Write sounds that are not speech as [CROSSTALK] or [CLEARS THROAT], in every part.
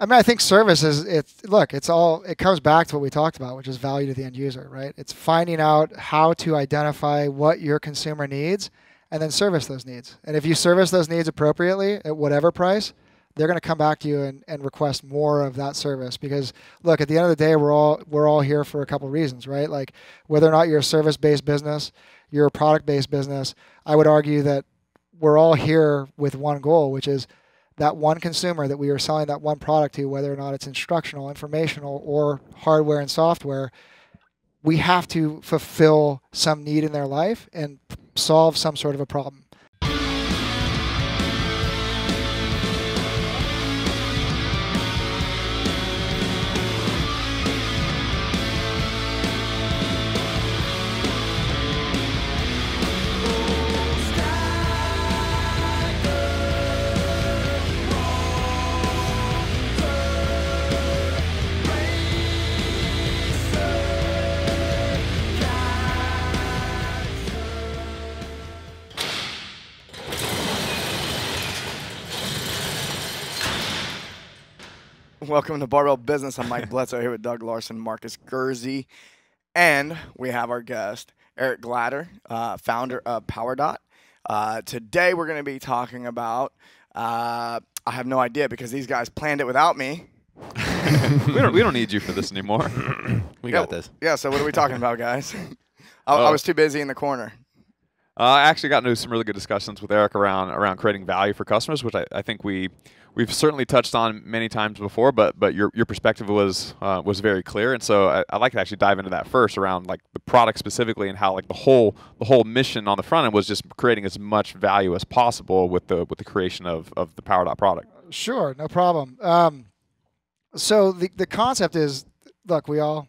I mean, I think service is it's look, it's all it comes back to what we talked about, which is value to the end user, right? It's finding out how to identify what your consumer needs and then service those needs. And if you service those needs appropriately at whatever price, they're going to come back to you and, and request more of that service because look at the end of the day we're all we're all here for a couple of reasons right like whether or not you're a service based business you're a product based business i would argue that we're all here with one goal which is that one consumer that we are selling that one product to whether or not it's instructional informational or hardware and software we have to fulfill some need in their life and solve some sort of a problem Welcome to Barbell Business. I'm Mike [LAUGHS] Bledsoe here with Doug Larson, Markus Gerszi, and we have our guest, Eric Glatter, uh, founder of PowerDot. Uh, today we're going to be talking about, uh, I have no idea because these guys planned it without me. [LAUGHS] we, don't, we don't need you for this anymore. [LAUGHS] we Yeah, got this. Yeah, so what are we talking about, guys? I, I Oh. was too busy in the corner. Uh, I actually got into some really good discussions with Eric around around creating value for customers, which I, I think we we've certainly touched on many times before. But but your, your perspective was uh, was very clear, and so I, I'd like to actually dive into that first around like the product specifically and how like the whole the whole mission on the front end was just creating as much value as possible with the with the creation of, of the PowerDot product. Sure, no problem. Um, so the the concept is, look, we all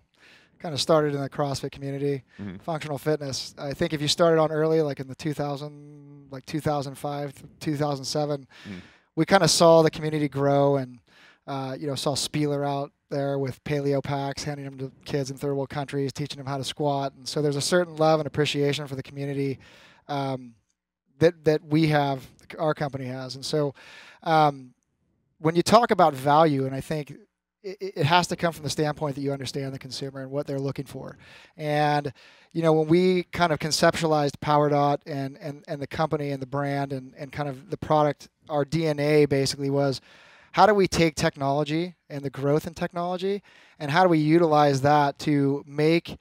kind of started in the CrossFit community, Mhm. functional fitness. I think if you started on early, like in the 2000, like 2005, 2007, Mhm. we kind of saw the community grow and, uh, you know, saw Spealler out there with paleo packs, handing them to kids in third world countries, teaching them how to squat. And so there's a certain love and appreciation for the community um, that that we have, our company has, and so. Um, when you talk about value, and I think it, it has to come from the standpoint that you understand the consumer and what they're looking for. And you know, when we kind of conceptualized PowerDot and and and the company and the brand and and kind of the product, our DNA basically was how do we take technology and the growth in technology and how do we utilize that to make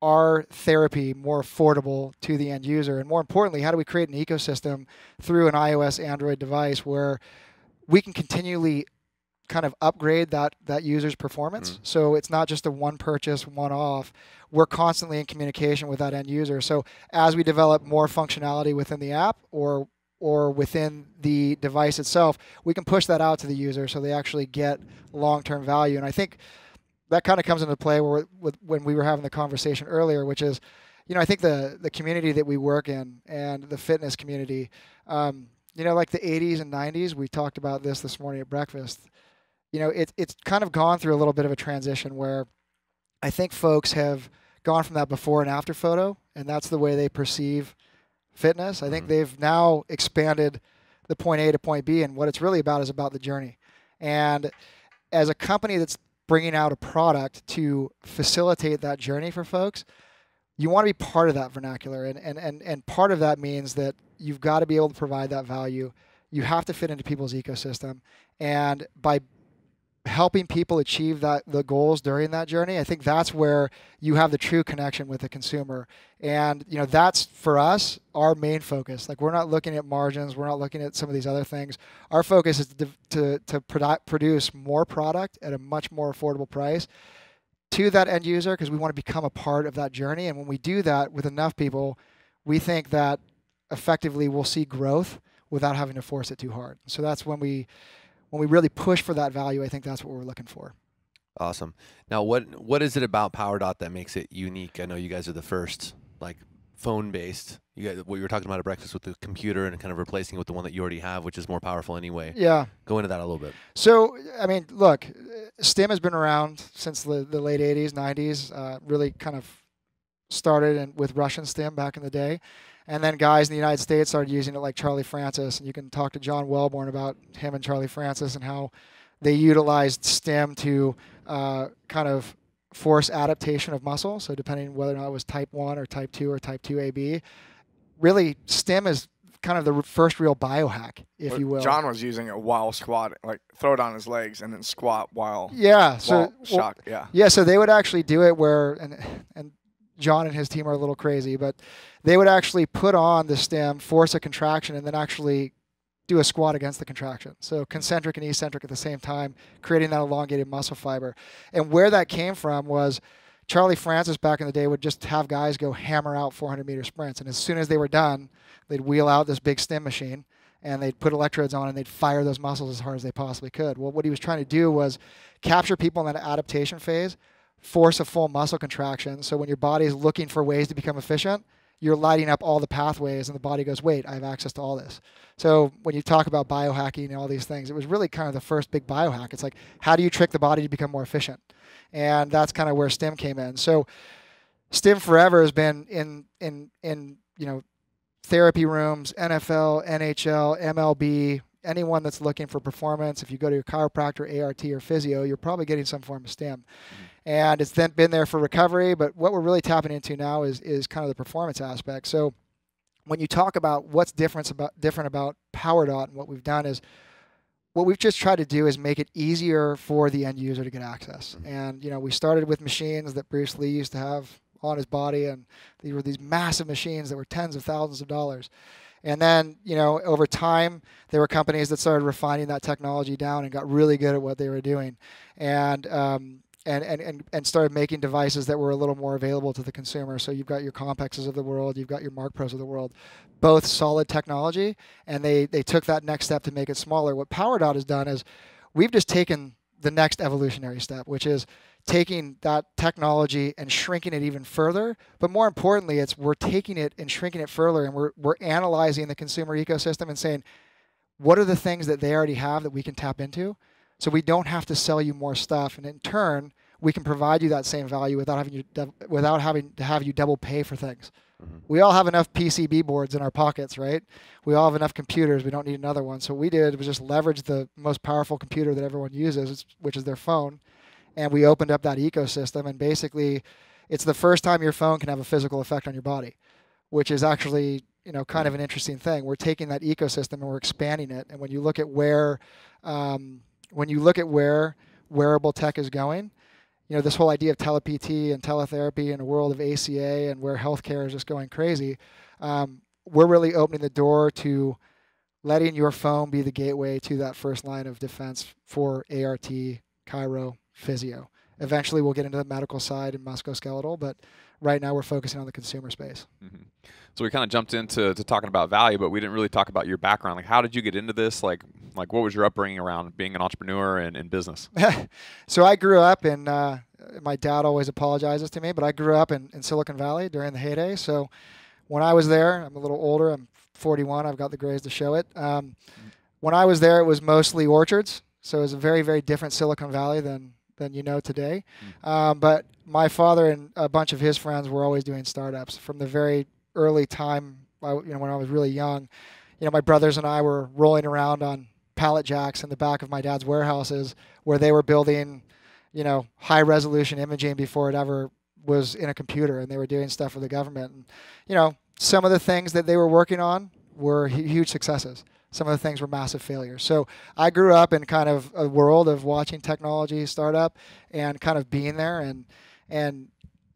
our therapy more affordable to the end user and more importantly how do we create an ecosystem through an ios android device where we can continually kind of upgrade that that user's performance. So it's not just a one purchase, one off. We're constantly in communication with that end user. So as we develop more functionality within the app or or within the device itself, we can push that out to the user so they actually get long-term value. And I think that kind of comes into play where, with, when we were having the conversation earlier, which is, you know, I think the the community that we work in and the fitness community, um, you know, like the 80s and 90s, we talked about this this morning at breakfast. You know, it, it's kind of gone through a little bit of a transition where I think folks have gone from that before and after photo, and that's the way they perceive fitness. I think Mhm. they've now expanded the point A to point B, and what it's really about is about the journey. And as a company that's bringing out a product to facilitate that journey for folks, you want to be part of that vernacular. And, and, and, and part of that means that you've got to be able to provide that value. You have to fit into people's ecosystem. And by helping people achieve that the goals during that journey, I think that's where you have the true connection with the consumer. And you know, that's for us our main focus. Like we're not looking at margins, we're not looking at some of these other things. Our focus is to to, to produ- produce more product at a much more affordable price to that end user because we want to become a part of that journey. And when we do that with enough people, we think that effectively we'll see growth without having to force it too hard. So that's when we when we really push for that value, I think that's what we're looking for. Awesome. Now, what what is it about PowerDot that makes it unique? I know you guys are the first, like phone based. You guys, what you were talking about at breakfast with the computer and kind of replacing it with the one that you already have, which is more powerful anyway. Yeah. Go into that a little bit. So, I mean, look, stim has been around since the, the late 80s, 90s, uh, really kind of started in, with Russian stim back in the day. And then guys in the United States started using it like Charlie Francis. And you can talk to John Welbourn about him and Charlie Francis and how they utilized stim to uh, kind of force adaptation of muscle. So depending whether or not it was type 1 or type 2 or type 2 AB, really stim is kind of the first real biohack, if But you will. John was using it while squatting, like throw it on his legs and then squat while yeah. So while well, shock. Yeah. Yeah, so they would actually do it where and and John and his team are a little crazy, but they would actually put on the stim, force a contraction, and then actually do a squat against the contraction. So concentric and eccentric at the same time, creating that elongated muscle fiber. And where that came from was Charlie Francis back in the day would just have guys go hammer out 400 meter sprints, and as soon as they were done, they'd wheel out this big stim machine and they'd put electrodes on and they'd fire those muscles as hard as they possibly could. Well, what he was trying to do was capture people in that adaptation phase, force a full muscle contraction. So when your body is looking for ways to become efficient, you're lighting up all the pathways and the body goes, wait, I have access to all this. So when you talk about biohacking and all these things, it was really kind of the first big biohack. It's like, how do you trick the body to become more efficient? And that's kind of where stim came in. So stim forever has been in in in you know therapy rooms, NFL, NHL, MLB, anyone that's looking for performance. If you go to your chiropractor, ART, or physio, you're probably getting some form of stim. Mm-hmm. And it's then been there for recovery, but what we're really tapping into now is is kind of the performance aspect. So when you talk about what's different about different about PowerDot and what we've done is what we've just tried to do is make it easier for the end user to get access. And you know, we started with machines that Bruce Lee used to have on his body, and these were these massive machines that were tens of thousands of dollars. And then, you know, over time, there were companies that started refining that technology down and got really good at what they were doing, and um, and, and, and, and started making devices that were a little more available to the consumer. So you've got your Compexes of the world, you've got your Marc Pros of the world, both solid technology, and they, they took that next step to make it smaller. What PowerDot has done is we've just taken the next evolutionary step, which is taking that technology and shrinking it even further. But more importantly, it's we're taking it and shrinking it further, and we're, we're analyzing the consumer ecosystem and saying, what are the things that they already have that we can tap into? So we don't have to sell you more stuff, and in turn, we can provide you that same value without having you without having to have you double pay for things. Mm-hmm. We all have enough PCB boards in our pockets, right? We all have enough computers. We don't need another one. So what we did was just leverage the most powerful computer that everyone uses, which is their phone, and we opened up that ecosystem. And basically, it's the first time your phone can have a physical effect on your body, which is actually you know kind of an interesting thing. We're taking that ecosystem and we're expanding it. And when you look at where um, when you look at where wearable tech is going, you know, this whole idea of tele-PT and teletherapy in a world of ACA and where healthcare is just going crazy, um, we're really opening the door to letting your phone be the gateway to that first line of defense for ART, chiro, physio. Eventually, we'll get into the medical side and musculoskeletal, but right now we're focusing on the consumer space. Mm-hmm. So we kind of jumped into to talking about value, but we didn't really talk about your background. Like, how did you get into this? Like, like what was your upbringing around being an entrepreneur and in business? [LAUGHS] so I grew up in. Uh, my dad always apologizes to me, but I grew up in, in Silicon Valley during the heyday. So when I was there, I'm a little older. I'm 41. I've got the grays to show it. Um, when I was there, it was mostly orchards. So it was a very, very different Silicon Valley than than you know today. Mm. Um, but my father and a bunch of his friends were always doing startups from the very early time. you know, when I was really young, you know, my brothers and I were rolling around on pallet jacks in the back of my dad's warehouses where they were building, you know, high resolution imaging before it ever was in a computer, and they were doing stuff for the government. And you know, some of the things that they were working on were huge successes some of the things were massive failures. So I grew up in kind of a world of watching technology startup and kind of being there and and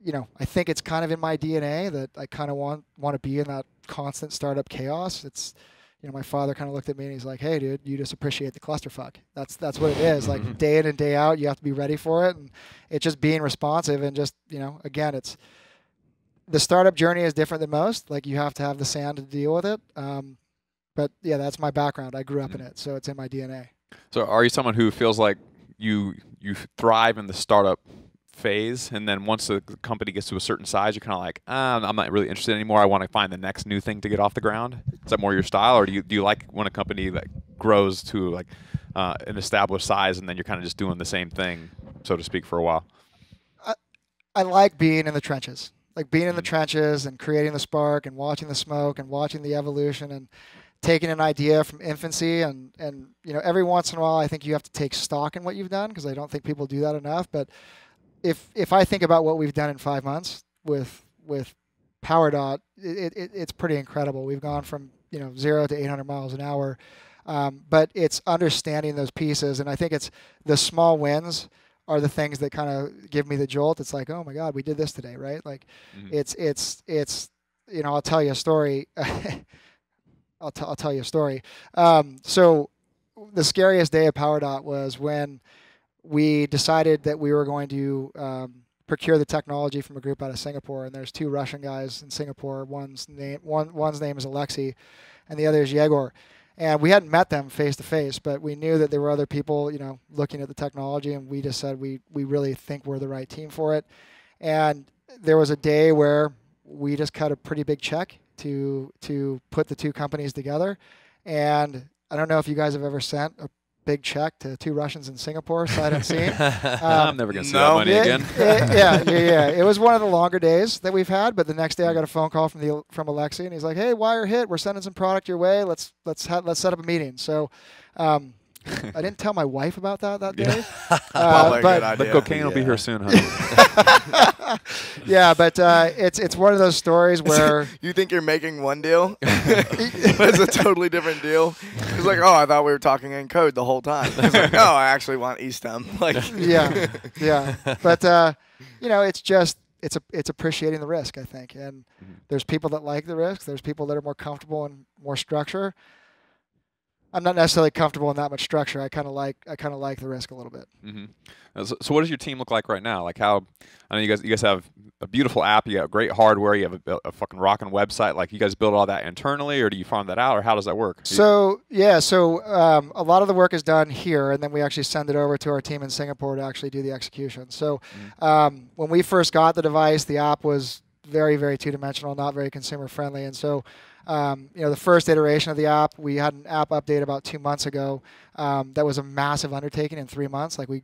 you know I think it's kind of in my DNA that I kind of want want to be in that constant startup chaos. It's you know my father kind of looked at me and he's like, "Hey, dude, you just appreciate the clusterfuck. That's that's what it is. Like day in and day out, you have to be ready for it, and it's just being responsive and just you know again, it's the startup journey is different than most. Like you have to have the sand to deal with it. Um, but yeah, that's my background. I grew up in mm. it, so it's in my DNA. So, are you someone who feels like you you thrive in the startup phase, and then once the company gets to a certain size, you're kind of like, um, I'm not really interested anymore. I want to find the next new thing to get off the ground. Is that more your style, or do you do you like when a company like grows to like uh, an established size, and then you're kind of just doing the same thing, so to speak, for a while? I, I like being in the trenches, like being in the mm. trenches and creating the spark and watching the smoke and watching the evolution and taking an idea from infancy and and you know every once in a while I think you have to take stock in what you've done because I don't think people do that enough. But if if I think about what we've done in five months with with PowerDot, it, it, it's pretty incredible. We've gone from you know zero to 800 miles an hour, um, but it's understanding those pieces, and I think it's the small wins are the things that kind of give me the jolt. It's like, oh my God, we did this today, right? Like, Mhm. it's it's it's you know I'll tell you a story. [LAUGHS] I'll, t- I'll tell you a story. Um, so the scariest day of PowerDot was when we decided that we were going to um, procure the technology from a group out of Singapore, and there's two Russian guys in Singapore. One's name one one's name is Alexei, and the other is Yegor. And we hadn't met them face to face, but we knew that there were other people, you know, looking at the technology, and we just said we we really think we're the right team for it. And there was a day where we just cut a pretty big check to to put the two companies together. And I don't know if you guys have ever sent a big check to two Russians in Singapore, sight unseen. [LAUGHS] I'm never gonna see no. that money Yeah, again. yeah, [LAUGHS] yeah, yeah, yeah. It was one of the longer days that we've had, but the next day I got a phone call from the from Alexi, and he's like, "Hey, wire hit. We're sending some product your way. Let's let's ha- let's set up a meeting." So, um, I didn't tell my wife about that that day. [LAUGHS] Uh, but good idea. But cocaine will be here soon, honey. [LAUGHS] yeah, but uh, it's it's one of those stories [LAUGHS] where you think you're making one deal, but it's a totally different deal. It's like, oh, I thought we were talking in code the whole time. It's like, no, I actually want eStim. Like, yeah, yeah. But uh, you know, it's just it's a it's appreciating the risk, I think. And Mhm. there's people that like the risk. There's people that are more comfortable in more structure. I'm not necessarily comfortable in that much structure. I kind of like I kind of like the risk a little bit. hmm So, so what does your team look like right now? Like how I know you guys you guys have a beautiful app. You have great hardware. You have a, a fucking rocking website. Like you guys build all that internally, or do you farm that out, or how does that work? So yeah, so um, a lot of the work is done here, and then we actually send it over to our team in Singapore to actually do the execution. So um, when we first got the device, the app was very, very two-dimensional, not very consumer-friendly, and so um, you know the first iteration of the app, we had an app update about two months ago. Um, that was a massive undertaking in three months. Like we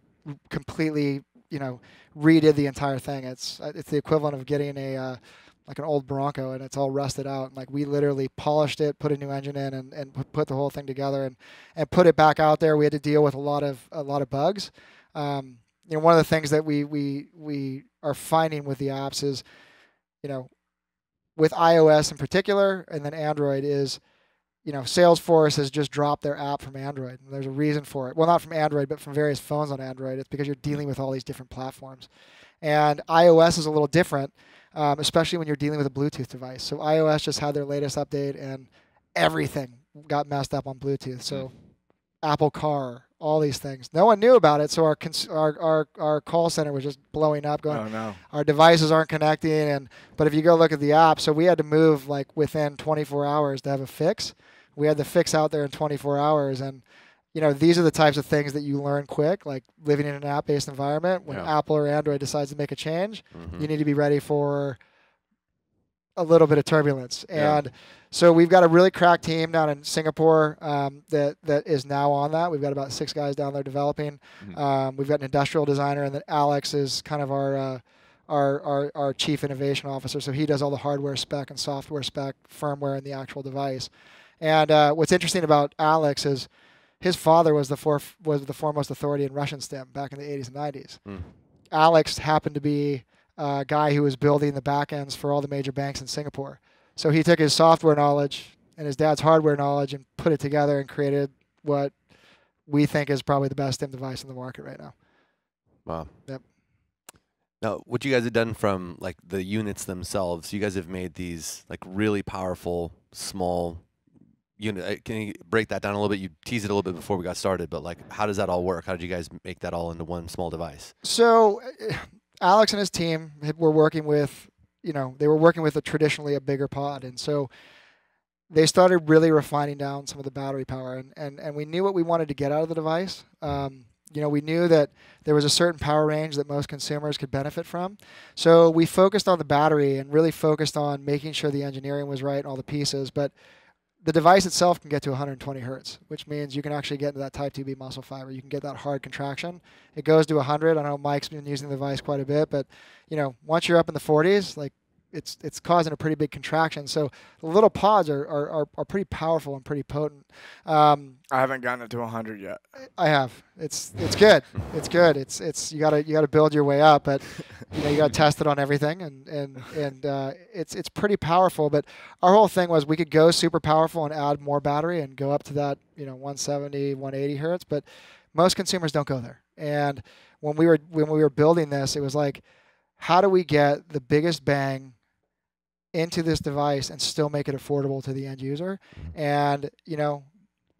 completely, you know, redid the entire thing. It's it's the equivalent of getting a uh, like an old Bronco and it's all rusted out. And like we literally polished it, put a new engine in, and, and put- put the whole thing together and and put it back out there. We had to deal with a lot of a lot of bugs. Um, you know, one of the things that we we we are finding with the apps is, you know, with iOS in particular, and then Android is. You know, Salesforce has just dropped their app from Android. And there's a reason for it. Well, not from Android, but from various phones on Android. It's because you're dealing with all these different platforms. And iOS is a little different um, especially when you're dealing with a Bluetooth device. So iOS just had their latest update, and everything got messed up on Bluetooth. So Apple Car, all these things, no one knew about it. So our cons- our, our our call center was just blowing up, going, oh no. our devices aren't connecting. And but if you go look at the app, so we had to move like within 24 hours to have a fix. We had the fix out there in 24 hours, and you know these are the types of things that you learn quick, like living in an app-based environment. When Yeah. Apple or Android decides to make a change, Mhm. you need to be ready for a little bit of turbulence. Yeah. And so we've got a really crack team down in Singapore um, that that is now on that. We've got about six guys down there developing. Mhm. Um, we've got an industrial designer, and then Alex is kind of our. Uh, our, our, our chief innovation officer, so he does all the hardware spec and software spec, firmware, and the actual device. And uh, what's interesting about Alex is his father was the for, was the foremost authority in Russian stim back in the 80s and 90s. Mm. Alex happened to be a guy who was building the back ends for all the major banks in Singapore. So he took his software knowledge and his dad's hardware knowledge and put it together and created what we think is probably the best stim device in the market right now. Wow. Yep. Now, what you guys have done from like the units themselves, you guys have made these like really powerful small unit. uh, Can you break that down a little bit? You teased it a little bit before we got started, but like, how does that all work? How did you guys make that all into one small device? So uh, Alex and his team were working with, you know, they were working with a traditionally a bigger pod, and so they started really refining down some of the battery power, and and, and we knew what we wanted to get out of the device. Um, you know, we knew that there was a certain power range that most consumers could benefit from. So we focused on the battery and really focused on making sure the engineering was right and all the pieces. But the device itself can get to 120 hertz, which means you can actually get into that Type 2B muscle fiber. You can get that hard contraction. It goes to 100. I know Mike's been using the device quite a bit, but you know, once you're up in the 40s, like it's it's causing a pretty big contraction. So the little pods are are, are, are pretty powerful and pretty potent. Um, I haven't gotten it to 100 yet. I have. It's it's good. [LAUGHS] It's good. It's it's you gotta you gotta build your way up, but you know you gotta test it on everything, and and and uh, it's it's pretty powerful. But our whole thing was we could go super powerful and add more battery and go up to that you know 170, 180 hertz, but most consumers don't go there. And when we were when we were building this, it was like, how do we get the biggest bang into this device and still make it affordable to the end user? Mm-hmm. And you know,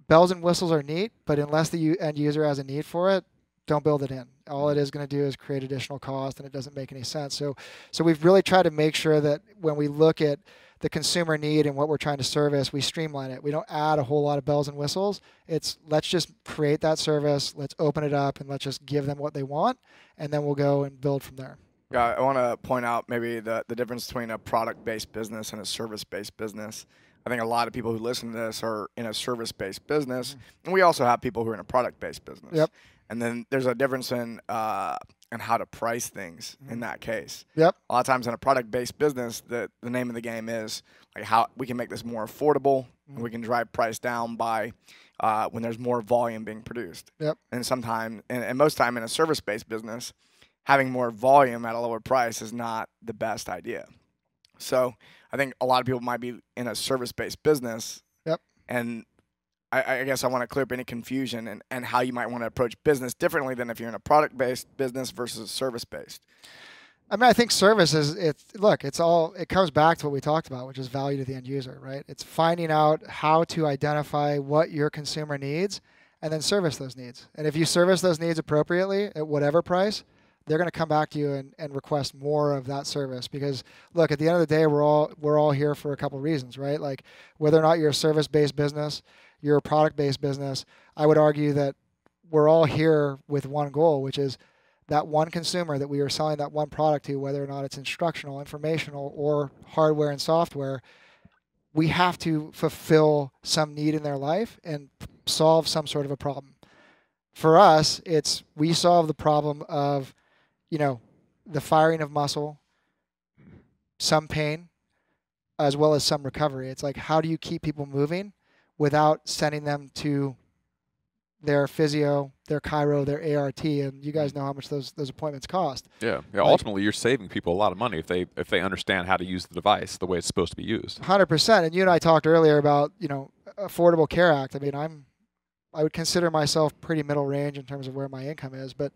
bells and whistles are neat, but unless the u- end user has a need for it, don't build it in. All it mm-hmm. is going to do is create additional cost, and it doesn't make any sense. So, so we've really tried to make sure that when we look at the consumer need and what we're trying to service, we streamline it. We don't add a whole lot of bells and whistles. It's let's just create that service, let's open it up, and let's just give them what they want, and then we'll go and build from there. I want to point out maybe the, the difference between a product based business and a service based business. I think a lot of people who listen to this are in a service based business, and we also have people who are in a product based business. Yep. And then there's a difference in uh, in how to price things in that case. Yep. A lot of times in a product based business, the the name of the game is like how we can make this more affordable, and we can drive price down by uh, when there's more volume being produced. Yep. And sometimes, and, and most time in a service based business, having more volume at a lower price is not the best idea. So I think a lot of people might be in a service based business. Yep. And I, I guess I want to clear up any confusion and, and how you might want to approach business differently than if you're in a product based business versus a service based. I mean, I think service is it's look, it's all it comes back to what we talked about, which is value to the end user, right? It's finding out how to identify what your consumer needs and then service those needs. And if you service those needs appropriately at whatever price, they're going to come back to you and, and request more of that service because look at the end of the day we're all we're all here for a couple reasons right? Like whether or not you're a service based business you're a product based business i would argue that we're all here with one goal which is that one consumer that we are selling that one product to whether or not it's instructional informational or hardware and software we have to fulfill some need in their life and solve some sort of a problem. For us it's we solve the problem of you know, the firing of muscle, some pain, as well as some recovery. It's like, how do you keep people moving without sending them to their physio, their chiro, their ART, and you guys mm. know how much those those appointments cost. Yeah, yeah. Like- ultimately, you're saving people a lot of money if they if they understand how to use the device the way it's supposed to be used. Hundred percent. And you and I talked earlier about you know Affordable Care Act. I mean, I'm I would consider myself pretty middle range in terms of where my income is, but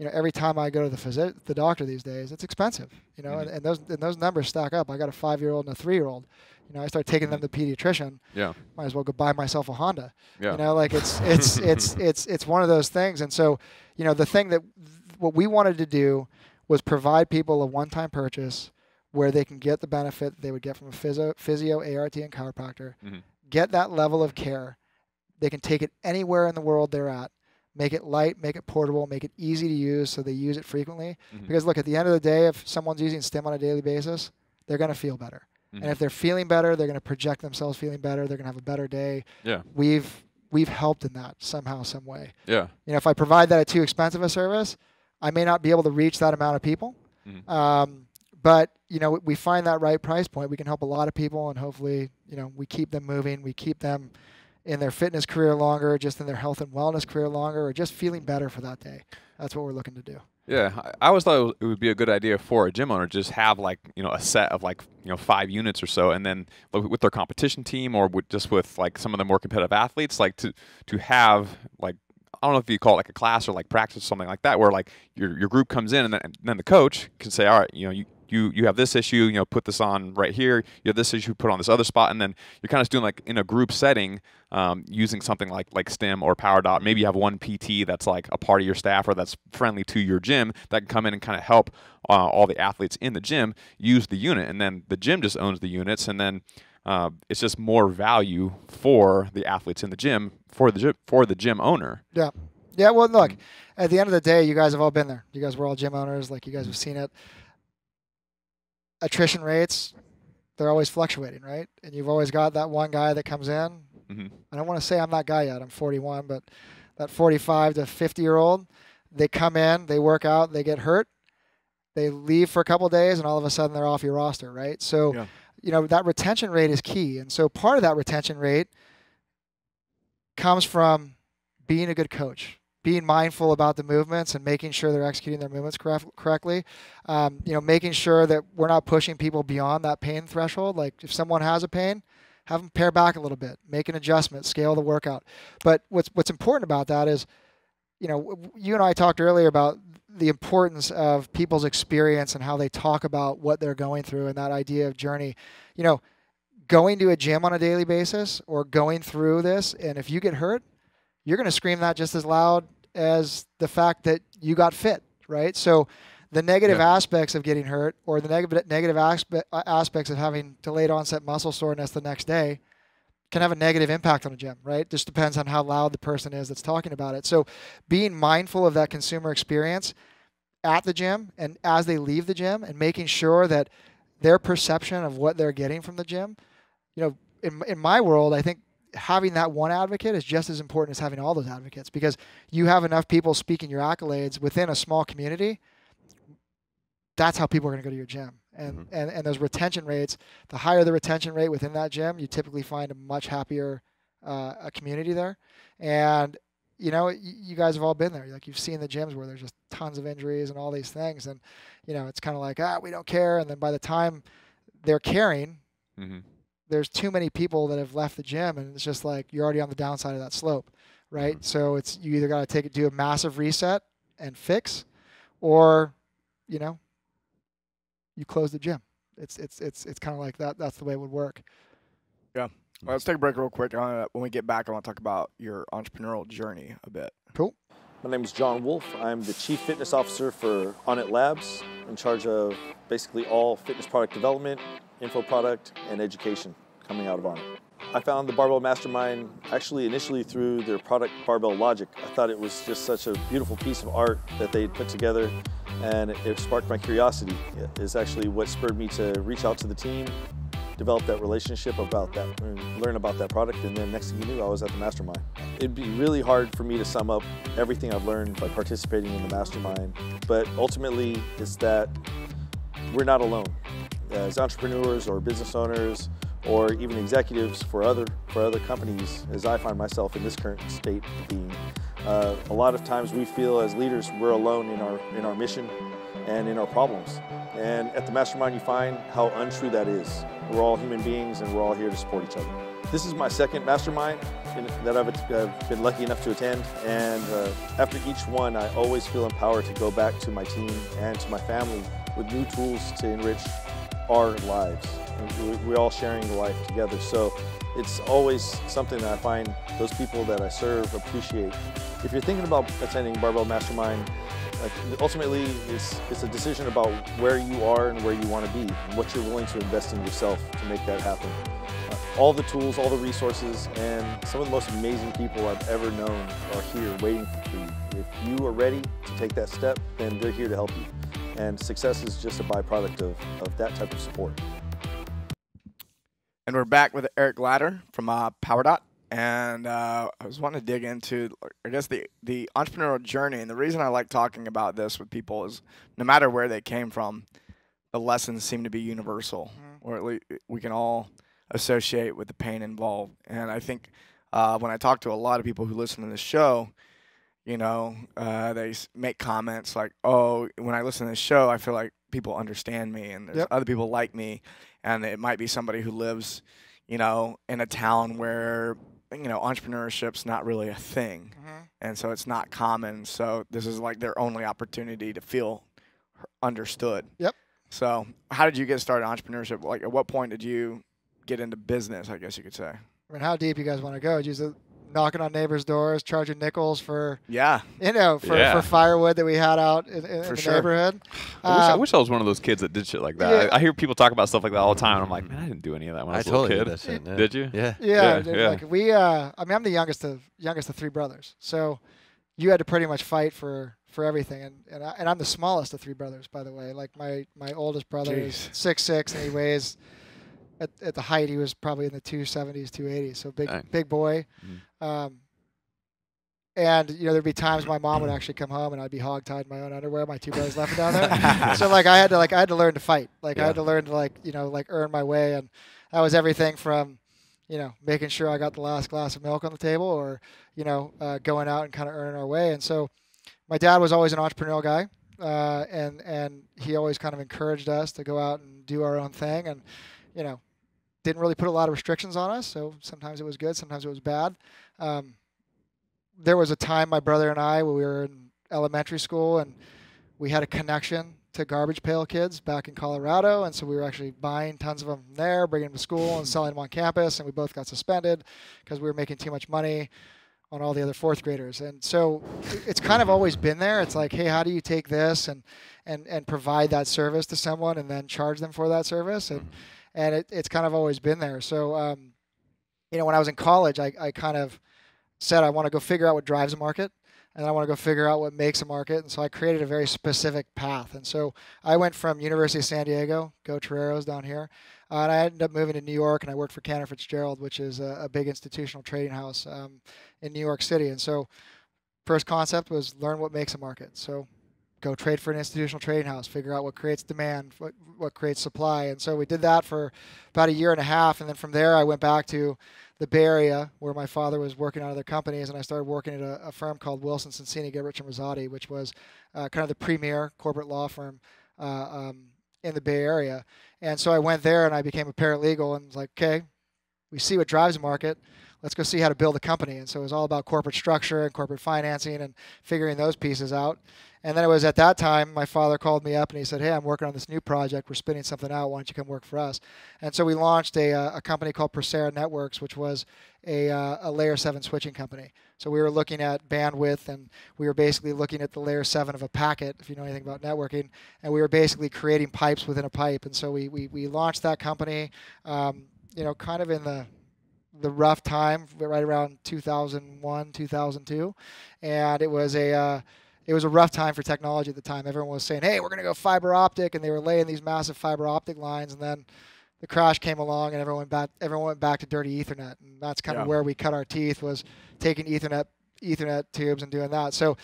you know every time I go to the phys- the doctor these days, it's expensive. You know, Mhm. and, and those and those numbers stack up. I got a five year old and a three year old. You know, I start taking them to the pediatrician. Yeah, Might as well go buy myself a Honda. yeah. You know, like it's it's [LAUGHS] it's it's it's one of those things. And so, you know, the thing that what we wanted to do was provide people a one-time purchase where they can get the benefit they would get from a physio, physio ART, and chiropractor. Mhm. Get that level of care. They can take it anywhere in the world they're at. Make it light, make it portable, make it easy to use so they use it frequently. Mhm. Because look, at the end of the day, if someone's using stim on a daily basis, they're going to feel better. Mhm. And if they're feeling better, they're going to project themselves feeling better. They're going to have a better day. Yeah. We've we've helped in that somehow, some way. yeah. You know, if I provide that at too expensive a service, I may not be able to reach that amount of people. Mhm. Um, but you know, we find that right price point. We can help a lot of people, and hopefully, you know, we keep them moving. We keep them in their fitness career longer, just in their health and wellness career longer, or just feeling better for that day. That's what we're looking to do. Yeah, I- always thought it would be a good idea for a gym owner just have like you know a set of like you know five units or so, and then with their competition team or with, just with like some of the more competitive athletes, like to to have like I don't know if you call it like a class or like practice or something like that, where like your your group comes in and then, and then the coach can say, all right, you know you. You, you have this issue, you know, put this on right here. You have this issue, put on this other spot, and then you're kind of doing like in a group setting, um, using something like like stim or Power Dot. Maybe you have one PT that's like a part of your staff or that's friendly to your gym that can come in and kind of help uh, all the athletes in the gym use the unit, and then the gym just owns the units, and then uh, it's just more value for the athletes in the gym for the gym for the gym owner. Yeah. Yeah. Well, look, at the end of the day, you guys have all been there. You guys were all gym owners. Like you guys have seen it. Attrition rates, they're always fluctuating, right? And you've always got that one guy that comes in. Mhm. I don't want to say I'm that guy yet. I'm 41, but that 45 to 50 year old, they come in, they work out, they get hurt, they leave for a couple days, and all of a sudden they're off your roster, right? So, Yeah. you know that retention rate is key, and so part of that retention rate comes from being a good coach, being mindful about the movements and making sure they're executing their movements correct, correctly. Um, you know, making sure that we're not pushing people beyond that pain threshold. Like if someone has a pain, have them pare back a little bit, make an adjustment, scale the workout. But what's what's important about that is, you know, you and I talked earlier about the importance of people's experience and how they talk about what they're going through and that idea of journey. You know, going to a gym on a daily basis or going through this, and if you get hurt, you're going to scream that just as loud as the fact that you got fit, right? So the negative Yeah. aspects of getting hurt or the negative negative aspe- aspects of having delayed onset muscle soreness the next day can have a negative impact on a gym, right? Just depends on how loud the person is that's talking about it. So being mindful of that consumer experience at the gym and as they leave the gym and making sure that their perception of what they're getting from the gym, you know, in, in my world, I think having that one advocate is just as important as having all those advocates because you have enough people speaking your accolades within a small community. That's how people are going to go to your gym. And, and, and those retention rates, the higher the retention rate within that gym, you typically find a much happier uh, a community there. And, you know, you guys have all been there. Like you've seen the gyms where there's just tons of injuries and all these things. And, you know, it's kind of like, ah, we don't care. And then by the time they're caring, hmm there's too many people that have left the gym and it's just like you're already on the downside of that slope right Mhm. so it's you either got to take it do a massive reset and fix or you know you close the gym it's it's it's it's kind of like that that's the way it would work yeah Well, let's take a break real quick. Uh, when we get back, I want to talk about your entrepreneurial journey a bit. cool My name is John Wolf. I'm the Chief Fitness Officer for Onnit Labs, in charge of basically all fitness product development, info product, and education coming out of Onnit. I found the Barbell Mastermind actually initially through their product Barbell Logic. I thought it was just such a beautiful piece of art that they put together and it sparked my curiosity. It is actually what spurred me to reach out to the team, develop that relationship about that, learn about that product, and then next thing you knew, I was at the mastermind. It'd be really hard for me to sum up everything I've learned by participating in the mastermind, but ultimately, it's that we're not alone. As entrepreneurs or business owners, or even executives for other for other companies, as I find myself in this current state being, uh, a lot of times we feel as leaders we're alone in our in our mission and in our problems. And at the mastermind, you find how untrue that is. We're all human beings, and we're all here to support each other. This is my second mastermind that I've uh, been lucky enough to attend, and uh, after each one, I always feel empowered to go back to my team and to my family with new tools to enrich our lives. We- we're all sharing the life together. So it's always something that I find those people that I serve appreciate. If you're thinking about attending Barbell Mastermind, ultimately it's, it's a decision about where you are and where you want to be and what you're willing to invest in yourself to make that happen. Uh, all the tools, all the resources, and some of the most amazing people I've ever known are here waiting for you. If you are ready to take that step, then they're here to help you. And success is just a byproduct of, of that type of support. And we're back with Eric Ladder from uh, PowerDot. And uh, I was wanting to dig into, I guess, the, the entrepreneurial journey. And the reason I like talking about this with people is no matter where they came from, the lessons seem to be universal, or at least we can all associate with the pain involved. And I think uh, when I talk to a lot of people who listen to this show, you know, uh, they make comments like, "Oh, when I listen to this show, I feel like people understand me, and there's Yep. other people like me." And it might be somebody who lives, you know, in a town where you know entrepreneurship's not really a thing, and so it's not common. So this is like their only opportunity to feel understood. Yep. So how did you get started in entrepreneurship? Like, at what point did you get into business? I guess you could say. I mean, how deep you guys want to go? Just knocking on neighbors' doors, charging nickels for Yeah. you know for, Yeah. for firewood that we had out in, in, in For the sure. neighborhood. I wish, I Um, wish I was one of those kids that did shit like that. yeah. I, I hear people talk about stuff like that all the time. And I'm like, man, I didn't do any of that when I I was a totally little did kid. that shit. Yeah. Did you? Yeah. Yeah, Yeah, dude, yeah. like we. Uh, I mean, I'm the youngest of youngest of three brothers, so you had to pretty much fight for for everything, and and, I, and I'm the smallest of three brothers, by the way. Like my my oldest brother is six six, and he weighs. At, at the height, he was probably in the 270s, 280s, so big, Dang. big boy. Mhm. Um, and you know there'd be times my mom would actually come home and I'd be hogtied in my own underwear. My two brothers left down there, [LAUGHS] so like I had to like I had to learn to fight. Like I had to learn to like you know like earn my way, and that was everything from you know making sure I got the last glass of milk on the table, or you know uh, going out and kind of earning our way. And so my dad was always an entrepreneurial guy, uh, and and he always kind of encouraged us to go out and do our own thing, and you know didn't really put a lot of restrictions on us. So sometimes it was good, sometimes it was bad. Um, there was a time my brother and I, when we were in elementary school, and we had a connection to Garbage Pail Kids back in Colorado, and so we were actually buying tons of them there, bringing them to school, and selling them on campus. And we both got suspended because we were making too much money on all the other fourth graders. And so it's kind of always been there. It's like, hey, how do you take this and and and provide that service to someone, and then charge them for that service? And and it, it's kind of always been there. So um, you know, when I was in college, I, I kind of said I want to go figure out what drives a market and I want to go figure out what makes a market. And so I created a very specific path. And so I went from University of San Diego, go Toreros down here, uh, and I ended up moving to New York and I worked for Cantor Fitzgerald, which is a, a big institutional trading house um, in New York City. And so first concept was learn what makes a market. So go trade for an institutional trading house, figure out what creates demand, what, what creates supply. And so we did that for about a year and a half. And then from there, I went back to the Bay Area where my father was working out of their companies, and I started working at a, a firm called Wilson Sonsini, Goodrich and Rosati, which was uh, kind of the premier corporate law firm uh, um, in the Bay Area. And so I went there and I became a paralegal and was like, okay, we see what drives the market. Let's go see how to build a company. And so it was all about corporate structure and corporate financing and figuring those pieces out. And then it was at that time my father called me up and he said, "Hey, I'm working on this new project. We're spinning something out. Why don't you come work for us?" And so we launched a, uh, a company called Procera Networks, which was a, uh, a layer seven switching company. So we were looking at bandwidth, and we were basically looking at the layer seven of a packet, if you know anything about networking, and we were basically creating pipes within a pipe. And so we we, we launched that company, um, you know, kind of in the the rough time, right around 2001, 2002, and it was a uh, it was a rough time for technology at the time. Everyone was saying, "Hey, we're going to go fiber optic," and they were laying these massive fiber optic lines, and then the crash came along, and everyone went back. Everyone went back to dirty Ethernet, and that's kind Yeah. of where we cut our teeth was taking Ethernet Ethernet tubes and doing that. So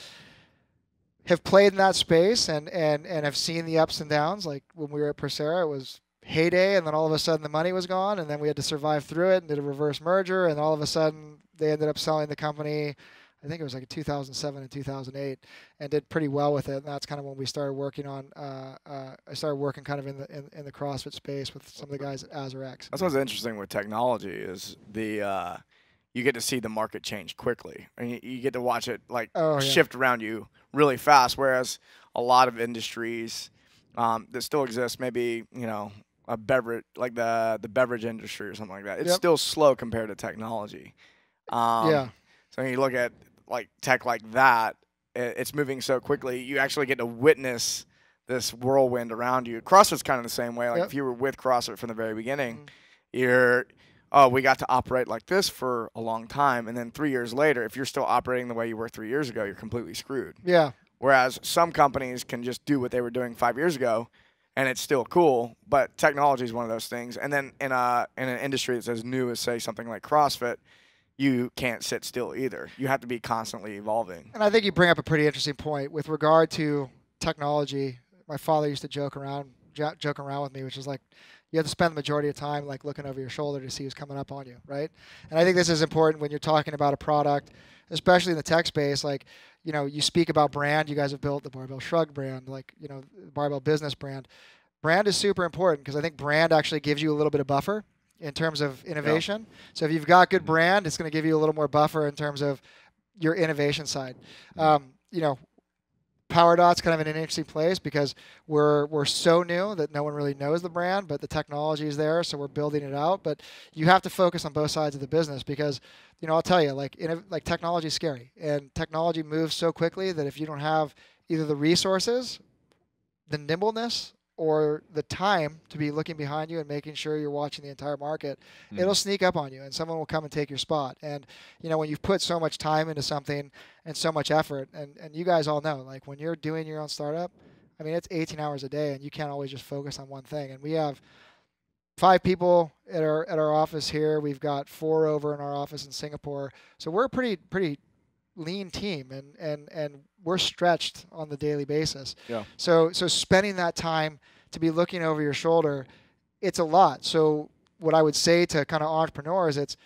have played in that space and and and have seen the ups and downs. Like when we were at Procera, it was heyday, and then all of a sudden the money was gone, and then we had to survive through it and did a reverse merger, and all of a sudden they ended up selling the company. I think it was like 2007 and 2008, and did pretty well with it. And that's kind of when we started working on. Uh, uh, I started working kind of in the in, in the CrossFit space with some of the guys at AzerX. That's what's interesting with technology is the uh, you get to see the market change quickly, and you, you get to watch it like Oh, yeah. shift around you really fast. Whereas a lot of industries um, that still exist, maybe you know a beverage like the the beverage industry or something like that, it's Yep. still slow compared to technology. Um, yeah, So when you look at like tech like that, i it's moving so quickly. You actually get to witness this whirlwind around you. CrossFit's kind of the same way. Like Yep. if you were with CrossFit from the very beginning, Mhm. you're oh we got to operate like this for a long time, and then three years later, if you're still operating the way you were three years ago, you're completely screwed. yeah, Whereas some companies can just do what they were doing five years ago, and it's still cool. But technology is one of those things. And then in a in an industry that's as new as say something like CrossFit, you can't sit still either. You have to be constantly evolving. And I think you bring up a pretty interesting point with regard to technology. My father used to joke around, jo- joking around with me, which is like, you have to spend the majority of time like looking over your shoulder to see who's coming up on you, right? And I think this is important when you're talking about a product, especially in the tech space. Like, you know, you speak about brand. You guys have built the Barbell Shrug brand, like you know, the Barbell Business brand. Brand is super important because I think brand actually gives you a little bit of buffer in terms of innovation. So if you've got good brand, it's going to give you a little more buffer in terms of your innovation side. Um, you know, PowerDot's kind of in an interesting place because we're we're so new that no one really knows the brand, but the technology is there, so we're building it out. But you have to focus on both sides of the business because, you know, I'll tell you, like, in like technology is scary, and technology moves so quickly that if you don't have either the resources, the nimbleness, or the time to be looking behind you and making sure you're watching the entire market, Mm. it'll sneak up on you and someone will come and take your spot. And you know, when you've put so much time into something and so much effort, and, and you guys all know, like when you're doing your own startup, I mean, it's 18 hours a day and you can't always just focus on one thing. And we have five people at our at our office here. We've got four over in our office in Singapore. So we're a pretty pretty lean team and and and we're stretched on the daily basis. Yeah. So so spending that time to be looking over your shoulder, it's a lot. So what I would say to kind of entrepreneurs, it's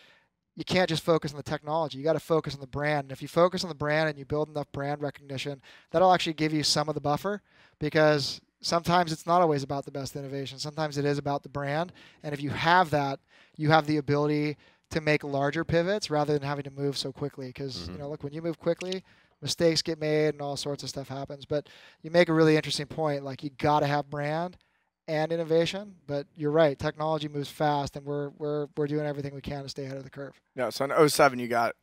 you can't just focus on the technology. You got to focus on the brand. And if you focus on the brand and you build enough brand recognition, that'll actually give you some of the buffer because sometimes it's not always about the best innovation. Sometimes it is about the brand. And if you have that, you have the ability to make larger pivots rather than having to move so quickly. Because Mhm. you know, look, when you move quickly, mistakes get made and all sorts of stuff happens. But you make a really interesting point. Like you got to have brand and innovation. But you're right, technology moves fast, and we're we're we're doing everything we can to stay ahead of the curve. Yeah. So in 07, you got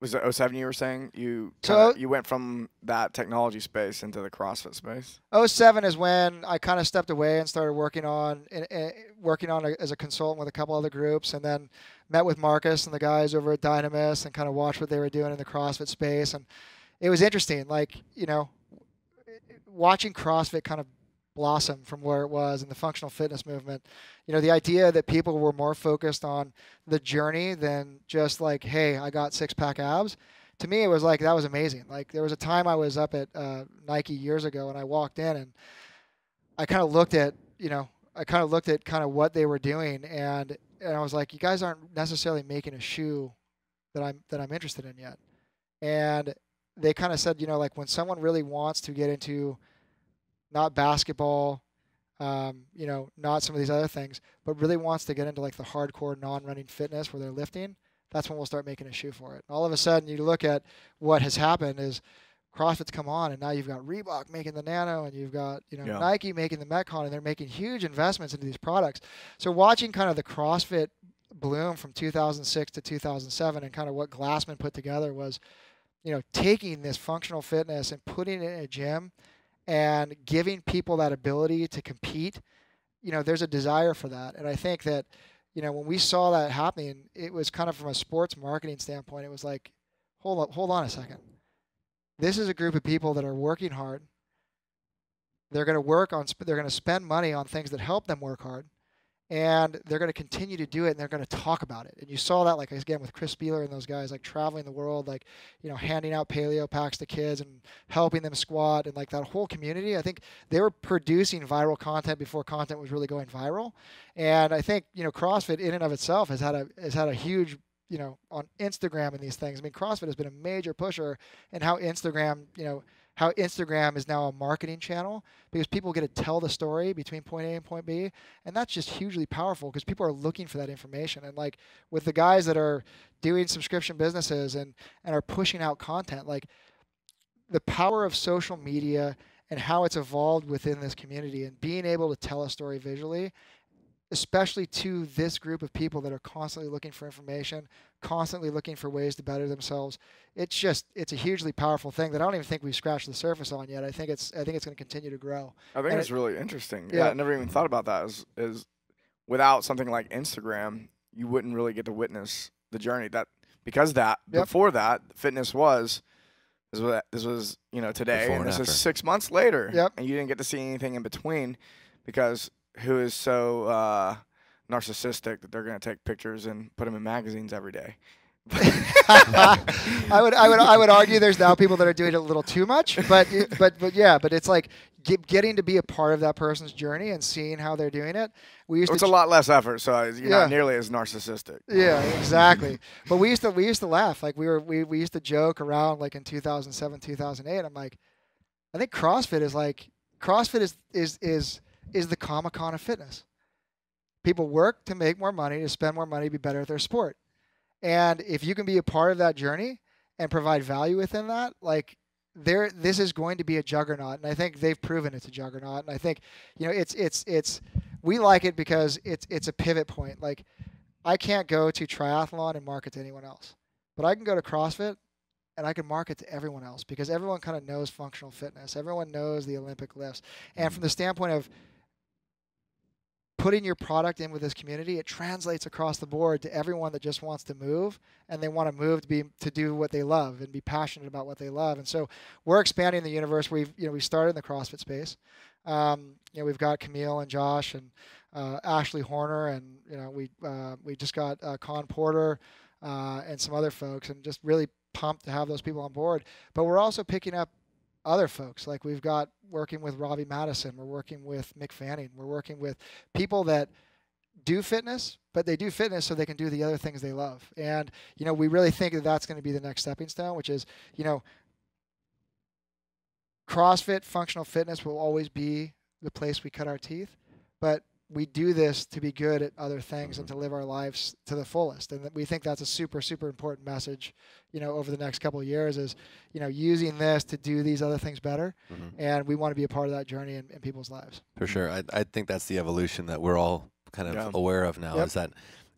was it 07 you were saying you So- you went from that technology space into the CrossFit space. 07 is when I kind of stepped away and started working on in, in, working on a, as a consultant with a couple other groups, and then met with Markus and the guys over at Dynamis and kind of watched what they were doing in the CrossFit space, and it was interesting. Like you know, eh, watching CrossFit kind of blossom from where it was in the functional fitness movement. You know, the idea that people were more focused on the journey than just like, hey, I got six pack abs. To me, it was like that was amazing. Like there was a time I was up at uh, Nike years ago, and I walked in and I kind of looked at, you know, I kind of looked at kind of what they were doing, and and I was like, you guys aren't necessarily making a shoe that I'm that I'm interested in yet. And they kind of said, you know, like when someone really wants to get into not basketball, um, you know, not some of these other things, but really wants to get into like the hardcore non-running fitness where they're lifting, that's when we'll start making a shoe for it. All of a sudden, you look at what has happened is CrossFit's come on, and now you've got Reebok making the Nano, and you've got you know Yeah. Nike making the Metcon, and they're making huge investments into these products. So watching kind of the CrossFit bloom from 2006 to 2007, and kind of what Glassman put together was, you know, taking this functional fitness and putting it in a gym, and giving people that ability to compete. You know, there's a desire for that, and I think that, you know, when we saw that happening, it was kind of from a sports marketing standpoint. It was like, hold up, hold on a second this is a group of people that are working hard. They're going to work on. They're going to spend money on things that help them work hard, and they're going to continue to do it. And they're going to talk about it. And you saw that, like again, with Chris Spealler and those guys, like traveling the world, like you know, handing out paleo packs to kids and helping them squat, and like that whole community. I think they were producing viral content before content was really going viral. And I think you know, CrossFit in and of itself has had a has had a huge you know on Instagram and these things. I mean, CrossFit has been a major pusher in how Instagram, you know, how Instagram is now a marketing channel because people get to tell the story between point A and point B, and that's just hugely powerful because people are looking for that information. And like with the guys that are doing subscription businesses and and are pushing out content, like the power of social media and how it's evolved within this community and being able to tell a story visually especially to this group of people that are constantly looking for information, constantly looking for ways to better themselves. It's just it's a hugely powerful thing that I don't even think we've scratched the surface on yet. I think it's I think it's going to continue to grow. I think And it's really interesting. yeah. Yeah, I never even thought about that. Is is without something like Instagram, you wouldn't really get to witness the journey. That because that Yep. before that, fitness was this was this was you know today, Before and and this after. is six months later. Yep. and you didn't get to see anything in between because who is so uh, narcissistic that they're going to take pictures and put them in magazines every day. [LAUGHS] I would I would I would argue there's now people that are doing it a little too much, but but but yeah, but it's like get, getting to be a part of that person's journey and seeing how they're doing it. We used it's to a lot less effort, so you're Yeah. not nearly as narcissistic. Yeah, exactly. but we used to we used to laugh like we were we, we used to joke around like in 2007 2008. I'm like, I think CrossFit is like CrossFit is is is is the Comic Con of fitness. People work to make more money, to spend more money, to be better at their sport, and if you can be a part of that journey and provide value within that, like there this is going to be a juggernaut and i think they've proven it's a juggernaut and i think you know it's it's it's we like it because it's it's a pivot point like I can't go to triathlon and market to anyone else, but I can go to CrossFit and I can market to everyone else because everyone kind of knows functional fitness. Everyone knows the Olympic lifts. And from the standpoint of putting your product in with this community, it translates across the board to everyone that just wants to move and they want to move to be to do what they love and be passionate about what they love. And so we're expanding the universe. We've you know we started in the CrossFit space. Um, you know we've got Camille and Josh and uh, Ashley Horner, and you know we uh, we just got uh, Con Porter uh, and some other folks, and just really pumped to have those people on board. But we're also picking up other folks. Like we've got working with Robbie Madison, we're working with Mick Fanning, we're working with people that do fitness, but they do fitness so they can do the other things they love. And you know, we really think that that's going to be the next stepping stone, which is you know, CrossFit, functional fitness will always be the place we cut our teeth, but we do this to be good at other things and to live our lives to the fullest. And we think that's a super, super important message, you know, over the next couple of years is, you know, using this to do these other things better. Mhm. And we want to be a part of that journey in, in people's lives. For sure. I, I think that's the evolution that we're all kind of Yeah. aware of now Yep. is that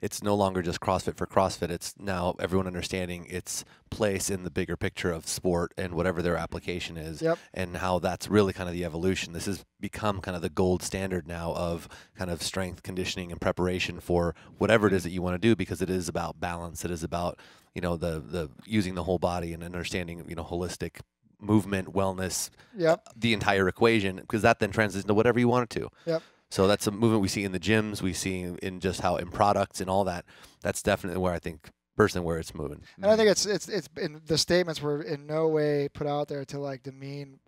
it's no longer just CrossFit for CrossFit. It's now everyone understanding its place in the bigger picture of sport and whatever their application is, Yep. and how that's really kind of the evolution. This has become kind of the gold standard now of kind of strength conditioning and preparation for whatever it is that you want to do because it is about balance. It is about you know the the using the whole body and understanding you know holistic movement, wellness, Yep. the entire equation because that then translates into whatever you want it to. Yep. So that's a movement we see in the gyms, we see in just how in products and all that. That's definitely where I think personally where it's moving. And I think it's it's it's in the statements were in no way put out there to like demean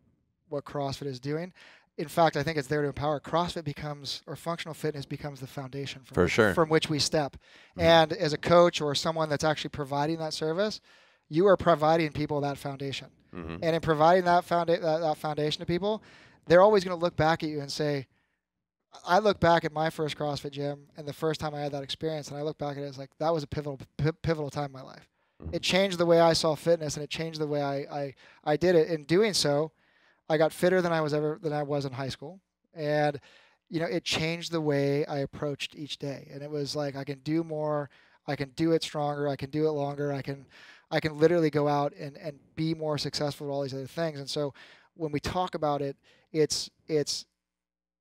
what CrossFit is doing. In fact, I think it's there to empower. CrossFit becomes or functional fitness becomes the foundation from For which, sure. from which we step. Mhm. And as a coach or someone that's actually providing that service, you are providing people that foundation. hmm And in providing that, founda- that, that foundation to people, they're always going to look back at you and say, I look back at my first CrossFit gym and the first time I had that experience, and I look back at it as like, that was a pivotal, pi- pivotal time in my life. It mm-hmm. changed the way I saw fitness and it changed the way I, I, I did it. In doing so, I got fitter than I was ever, than I was in high school. And, you know, it changed the way I approached each day. And it was like, I can do more, I can do it stronger, I can do it longer, I can, I can literally go out and, and be more successful at all these other things. And so when we talk about it, it's it's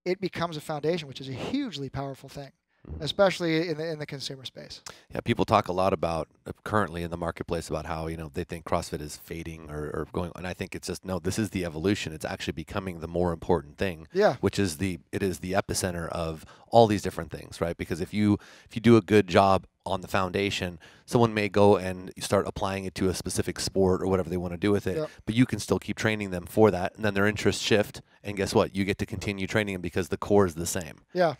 it becomes a foundation, which is a hugely powerful thing, especially in the in the consumer space. Yeah, people talk a lot about uh, currently in the marketplace about how you know they think CrossFit is fading or, or going, and I think it's just no. This is the evolution. It's actually becoming the more important thing. Yeah. which is the it is the epicenter of all these different things, right? Because if you if you do a good job on the foundation, someone may go and start applying it to a specific sport or whatever they want to do with it, Yep. but you can still keep training them for that, and then their interests shift, and guess what? You get to continue training them because the core is the same. Yeah.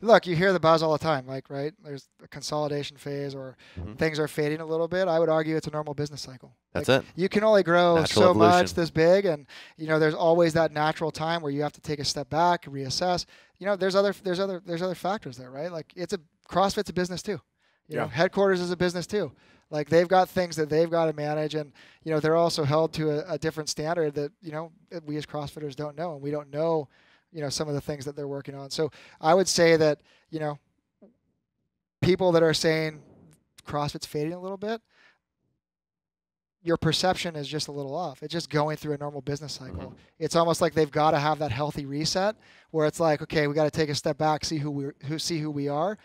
Look, you hear the buzz all the time, like right? There's a consolidation phase or Mhm. things are fading a little bit. I would argue it's a normal business cycle. That's Like, it. You can only grow Natural so much this big, and you know there's always that natural time where you have to take a step back, reassess. You know, there's other there's other there's other factors there, right? Like it's a CrossFit's a business too. You know, headquarters is a business too. Like they've got things that they've got to manage, and you know they're also held to a, a different standard that you know we as CrossFitters don't know, and we don't know, you know, some of the things that they're working on. So I would say that you know, people that are saying CrossFit's fading a little bit, your perception is just a little off. It's just going through a normal business mm-hmm. cycle. It's almost like they've got to have that healthy reset where it's like, okay, we got to take a step back, see who we who see who we are.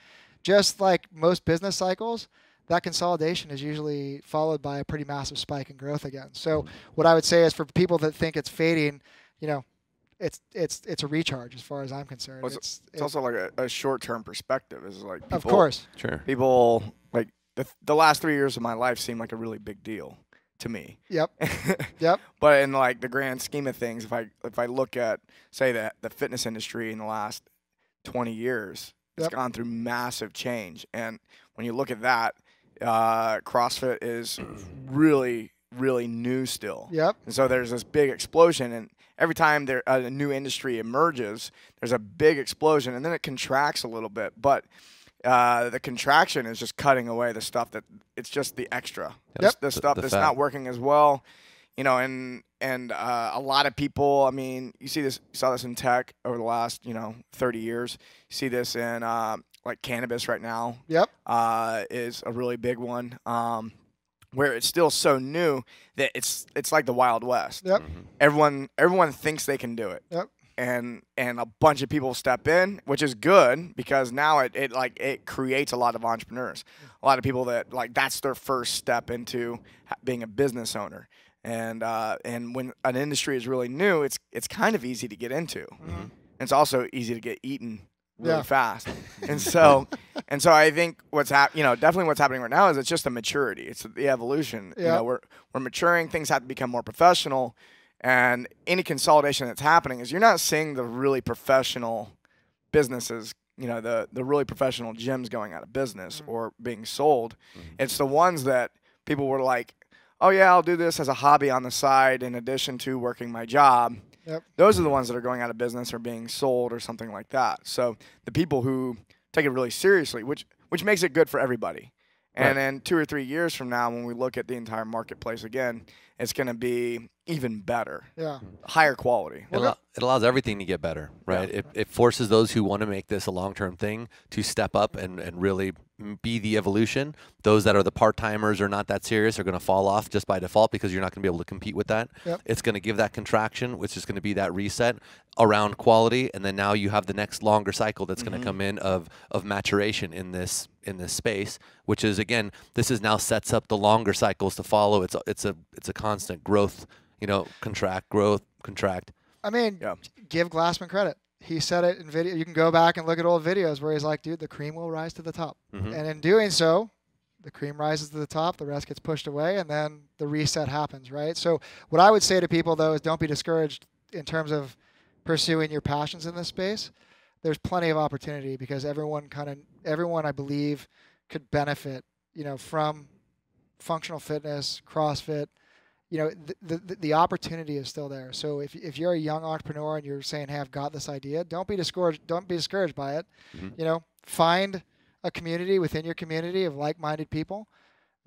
Just like most business cycles, that consolidation is usually followed by a pretty massive spike in growth again. So mm-hmm. what I would say is for people that think it's fading, you know, it's it's it's a recharge as far as I'm concerned. Well, it's It's also like a, a short-term perspective. Is like people, of course. Sure. people like the the last three years of my life seem like a really big deal to me. Yep. [LAUGHS] Yep. But in like the grand scheme of things, if I if I look at say that the fitness industry in the last 20 years, it's Yep. gone through massive change. And when you look at that, uh, CrossFit is really really new still. Yep. And so there's this big explosion, and every time there a new industry emerges, there's a big explosion, and then it contracts a little bit. But uh, the contraction is just cutting away the stuff that it's just the extra, Yep. the, The- stuff the that's fat. not working as well. You know, and and uh, a lot of people. I mean, you see this, you saw this in tech over the last you know 30 years. You see this in uh, like cannabis right now Yep. uh, is a really big one. Um, where it's still so new that it's it's like the Wild West. Yep. Everyone everyone thinks they can do it. Yep. And and a bunch of people step in, which is good because now it, it like it creates a lot of entrepreneurs. A lot of people that like that's their first step into being a business owner. And uh, and when an industry is really new, it's it's kind of easy to get into. Mm-hmm. It's also easy to get eaten really Yeah. fast. [LAUGHS] And so, and so I think what's hap- you know, definitely what's happening right now is it's just a maturity. It's the evolution. You Yeah. know, we're we're maturing. Things have to become more professional, and any consolidation that's happening is you're not seeing the really professional businesses. You know, the the really professional gyms going out of business Mm. or being sold. It's the ones that people were like, "Oh yeah, I'll do this as a hobby on the side in addition to working my job." Yep. those are the ones that are going out of business or being sold or something like that. So the people who take it really seriously, which which makes it good for everybody. And then two or three years from now, when we look at the entire marketplace again, it's going to be even better, Yeah. higher quality. It, allow, it allows everything to get better, right? It, it forces those who want to make this a long term thing to step up and, and really m- be the evolution. Those that are the part timers or not that serious are going to fall off just by default because you're not going to be able to compete with that. Yep. It's going to give that contraction, which is going to be that reset around quality, and then now you have the next longer cycle that's going to mm-hmm. come in of of maturation in this in this space, which is again, this is now sets up the longer cycles to follow. It's a, it's a it's a constant growth, you know, contract, growth, contract. I mean, Yeah. give Glassman credit. He said it in video. You can go back and look at old videos where he's like, "Dude, the cream will rise to the top," Mhm. and in doing so, the cream rises to the top. The rest gets pushed away, and then the reset happens. Right. So, what I would say to people though is, don't be discouraged in terms of pursuing your passions in this space. There's plenty of opportunity because everyone kind of everyone I believe could benefit, you know, from functional fitness, CrossFit, you know the, the the opportunity is still there. So if if you're a young entrepreneur and you're saying, "Hey, I've got this idea," don't be discouraged. Don't be discouraged by it. Mhm. You know, find a community within your community of like-minded people,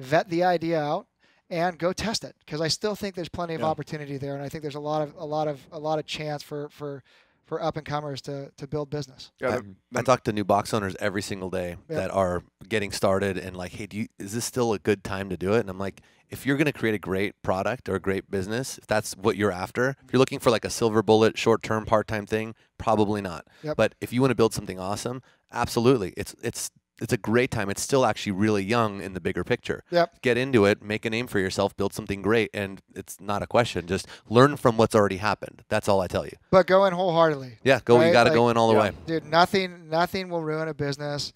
vet the idea out, and go test it. Because I still think there's plenty of Yeah. opportunity there, and I think there's a lot of a lot of a lot of chance for for for up and comers to to build business. Yeah, I, the- I talk to new box owners every single day Yeah. that are getting started and like, hey, do you, is this still a good time to do it? And I'm like, if you're going to create a great product or a great business, if that's what you're after, if you're looking for like a silver bullet, short term, part time thing, probably not. Yep. But if you want to build something awesome, absolutely. It's it's it's a great time. It's still actually really young in the bigger picture. Yep. Get into it, make a name for yourself, build something great, and it's not a question. Just learn from what's already happened. That's all I tell you. But go in wholeheartedly. Yeah, go. Right, You got to like- go in all the Yeah. way. Dude, nothing nothing will ruin a business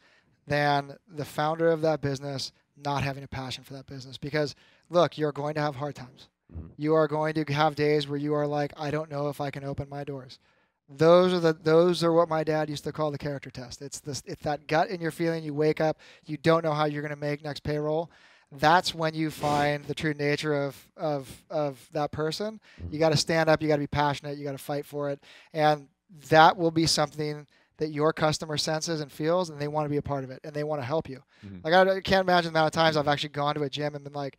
than the founder of that business not having a passion for that business. Because look, you're going to have hard times. Mhm. You are going to have days where you are like, I don't know if I can open my doors. Those are the those are what my dad used to call the character test. It's this it's that gut in your feeling. You wake up, you don't know how you're going to make next payroll. That's when you find the true nature of of of that person. You got to stand up. You got to be passionate. You got to fight for it, and that will be something that your customer senses and feels, and they want to be a part of it, and they want to help you. Mhm. Like I, can't imagine the amount of times I've actually gone to a gym and been like,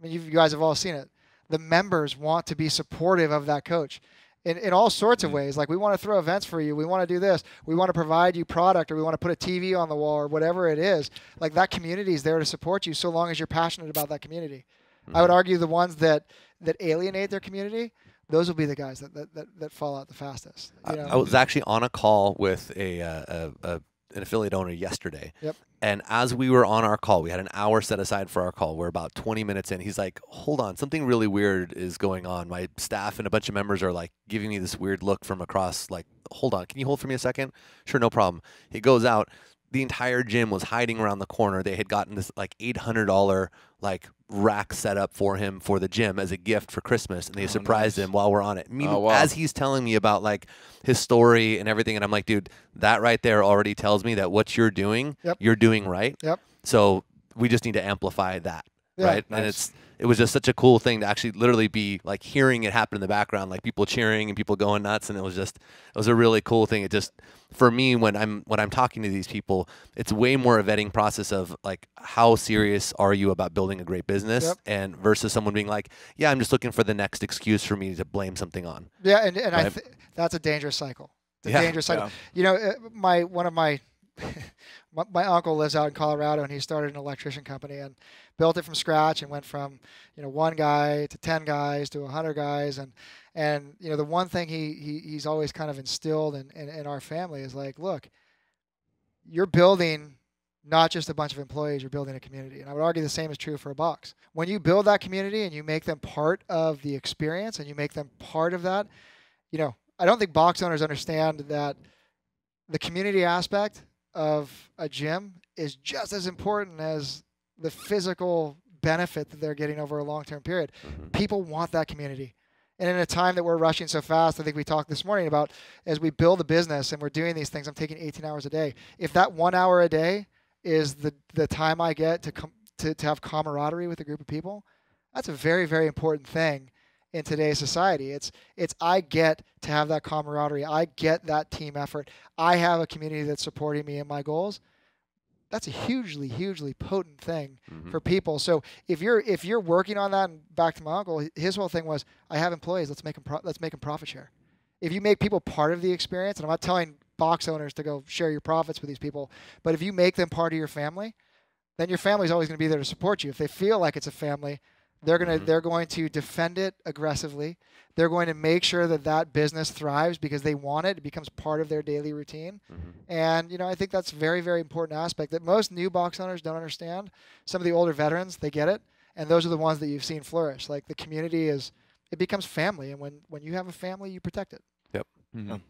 I mean, you guys have all seen it. The members want to be supportive of that coach. In, in all sorts of ways. Like, we want to throw events for you. We want to do this. We want to provide you product, or we want to put a TV on the wall, or whatever it is. Like, that community is there to support you so long as you're passionate about that community. I would argue the ones that, that alienate their community, those will be the guys that, that, that, that fall out the fastest. You know? I was actually on a call with a, uh, a, a an affiliate owner yesterday. Yep. And as we were on our call, we had an hour set aside for our call. We're about 20 minutes in. He's like, "Hold on, something really weird is going on. My staff and a bunch of members are like giving me this weird look from across. Like, hold on, can you hold for me a second? Sure, no problem." He goes out. The entire gym was hiding around the corner. They had gotten this like $800 like rack set up for him for the gym as a gift for Christmas, and they Oh, surprised nice. him while we're on it. Mean- Oh, wow. As he's telling me about like his story and everything, and I'm like, dude, that right there already tells me that what you're doing, Yep. you're doing right. Yep. So we just need to amplify that, Yeah, right? And it's it was just such a cool thing to actually literally be like hearing it happen in the background, like people cheering and people going nuts, and it was just it was a really cool thing. It just for me when I'm when I'm talking to these people, it's way more a vetting process of like how serious are you about building a great business, Yep. and versus someone being like, yeah, I'm just looking for the next excuse for me to blame something on. Yeah, and, and I th- that's a dangerous cycle. The Yeah. dangerous cycle. Yeah. You know, uh, my one of my, [LAUGHS] my my uncle lives out in Colorado, and he started an electrician company and built it from scratch, and went from you know one guy to ten guys to hundred guys, and and you know the one thing he, he he's always kind of instilled in, in in our family is like, look, you're building not just a bunch of employees, you're building a community. And I would argue the same is true for a box. When you build that community and you make them part of the experience and you make them part of that, you know, I don't think box owners understand that the community aspect of a gym is just as important as the physical benefit that they're getting over a long-term period. Mhm. People want that community. And in a time that we're rushing so fast, I think we talked this morning about as we build a business and we're doing these things, I'm taking 18 hours a day. If that one hour a day is the, the time I get to, com- to, to have camaraderie with a group of people, that's a very, very important thing in today's society. It's it's I get to have that camaraderie. I get that team effort. I have a community that's supporting me in my goals. That's a hugely, hugely potent thing Mhm. for people. So if you're if you're working on that, and back to my uncle, his whole thing was, I have employees. Let's make them pro- let's make them profit share. If you make people part of the experience, and I'm not telling box owners to go share your profits with these people, but if you make them part of your family, then your family's always going to be there to support you. If they feel like it's a family, they're gonna Mhm. they're going to defend it aggressively. They're going to make sure that that business thrives because they want it. It becomes part of their daily routine. Mhm. And you know, I think that's a very, very important aspect that most new box owners don't understand. Some of the older veterans, they get it, and those are the ones that you've seen flourish. Like the community is, it becomes family, and when when you have a family, you protect it. Mhm.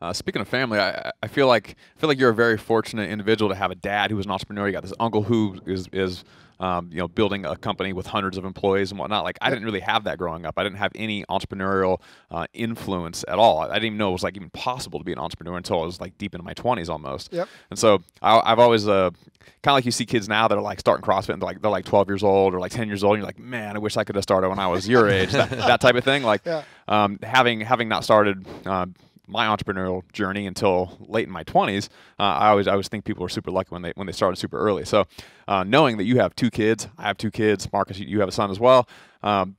Uh, speaking of family, I, I feel like I feel like you're a very fortunate individual to have a dad who was an entrepreneur. You got this uncle who is is um, you know building a company with hundreds of employees and whatnot. Like I didn't really have that growing up. I didn't have any entrepreneurial uh, influence at all. I didn't even know it was like even possible to be an entrepreneur until I was like deep into my 20s almost. Yep. And so I, I've always uh, kind of like you see kids now that are like starting CrossFit and they're like they're like 12 years old or like 10 years old. And you're like, man, I wish I could have started when I was your age. that, that type of thing. Like [LAUGHS] Yeah. um, having having not started uh, my entrepreneurial journey until late in my 20s, uh, I always I always think people are super lucky when they when they started super early. So uh, knowing that you have two kids, I have two kids. Markus, you, have a son as well. Um,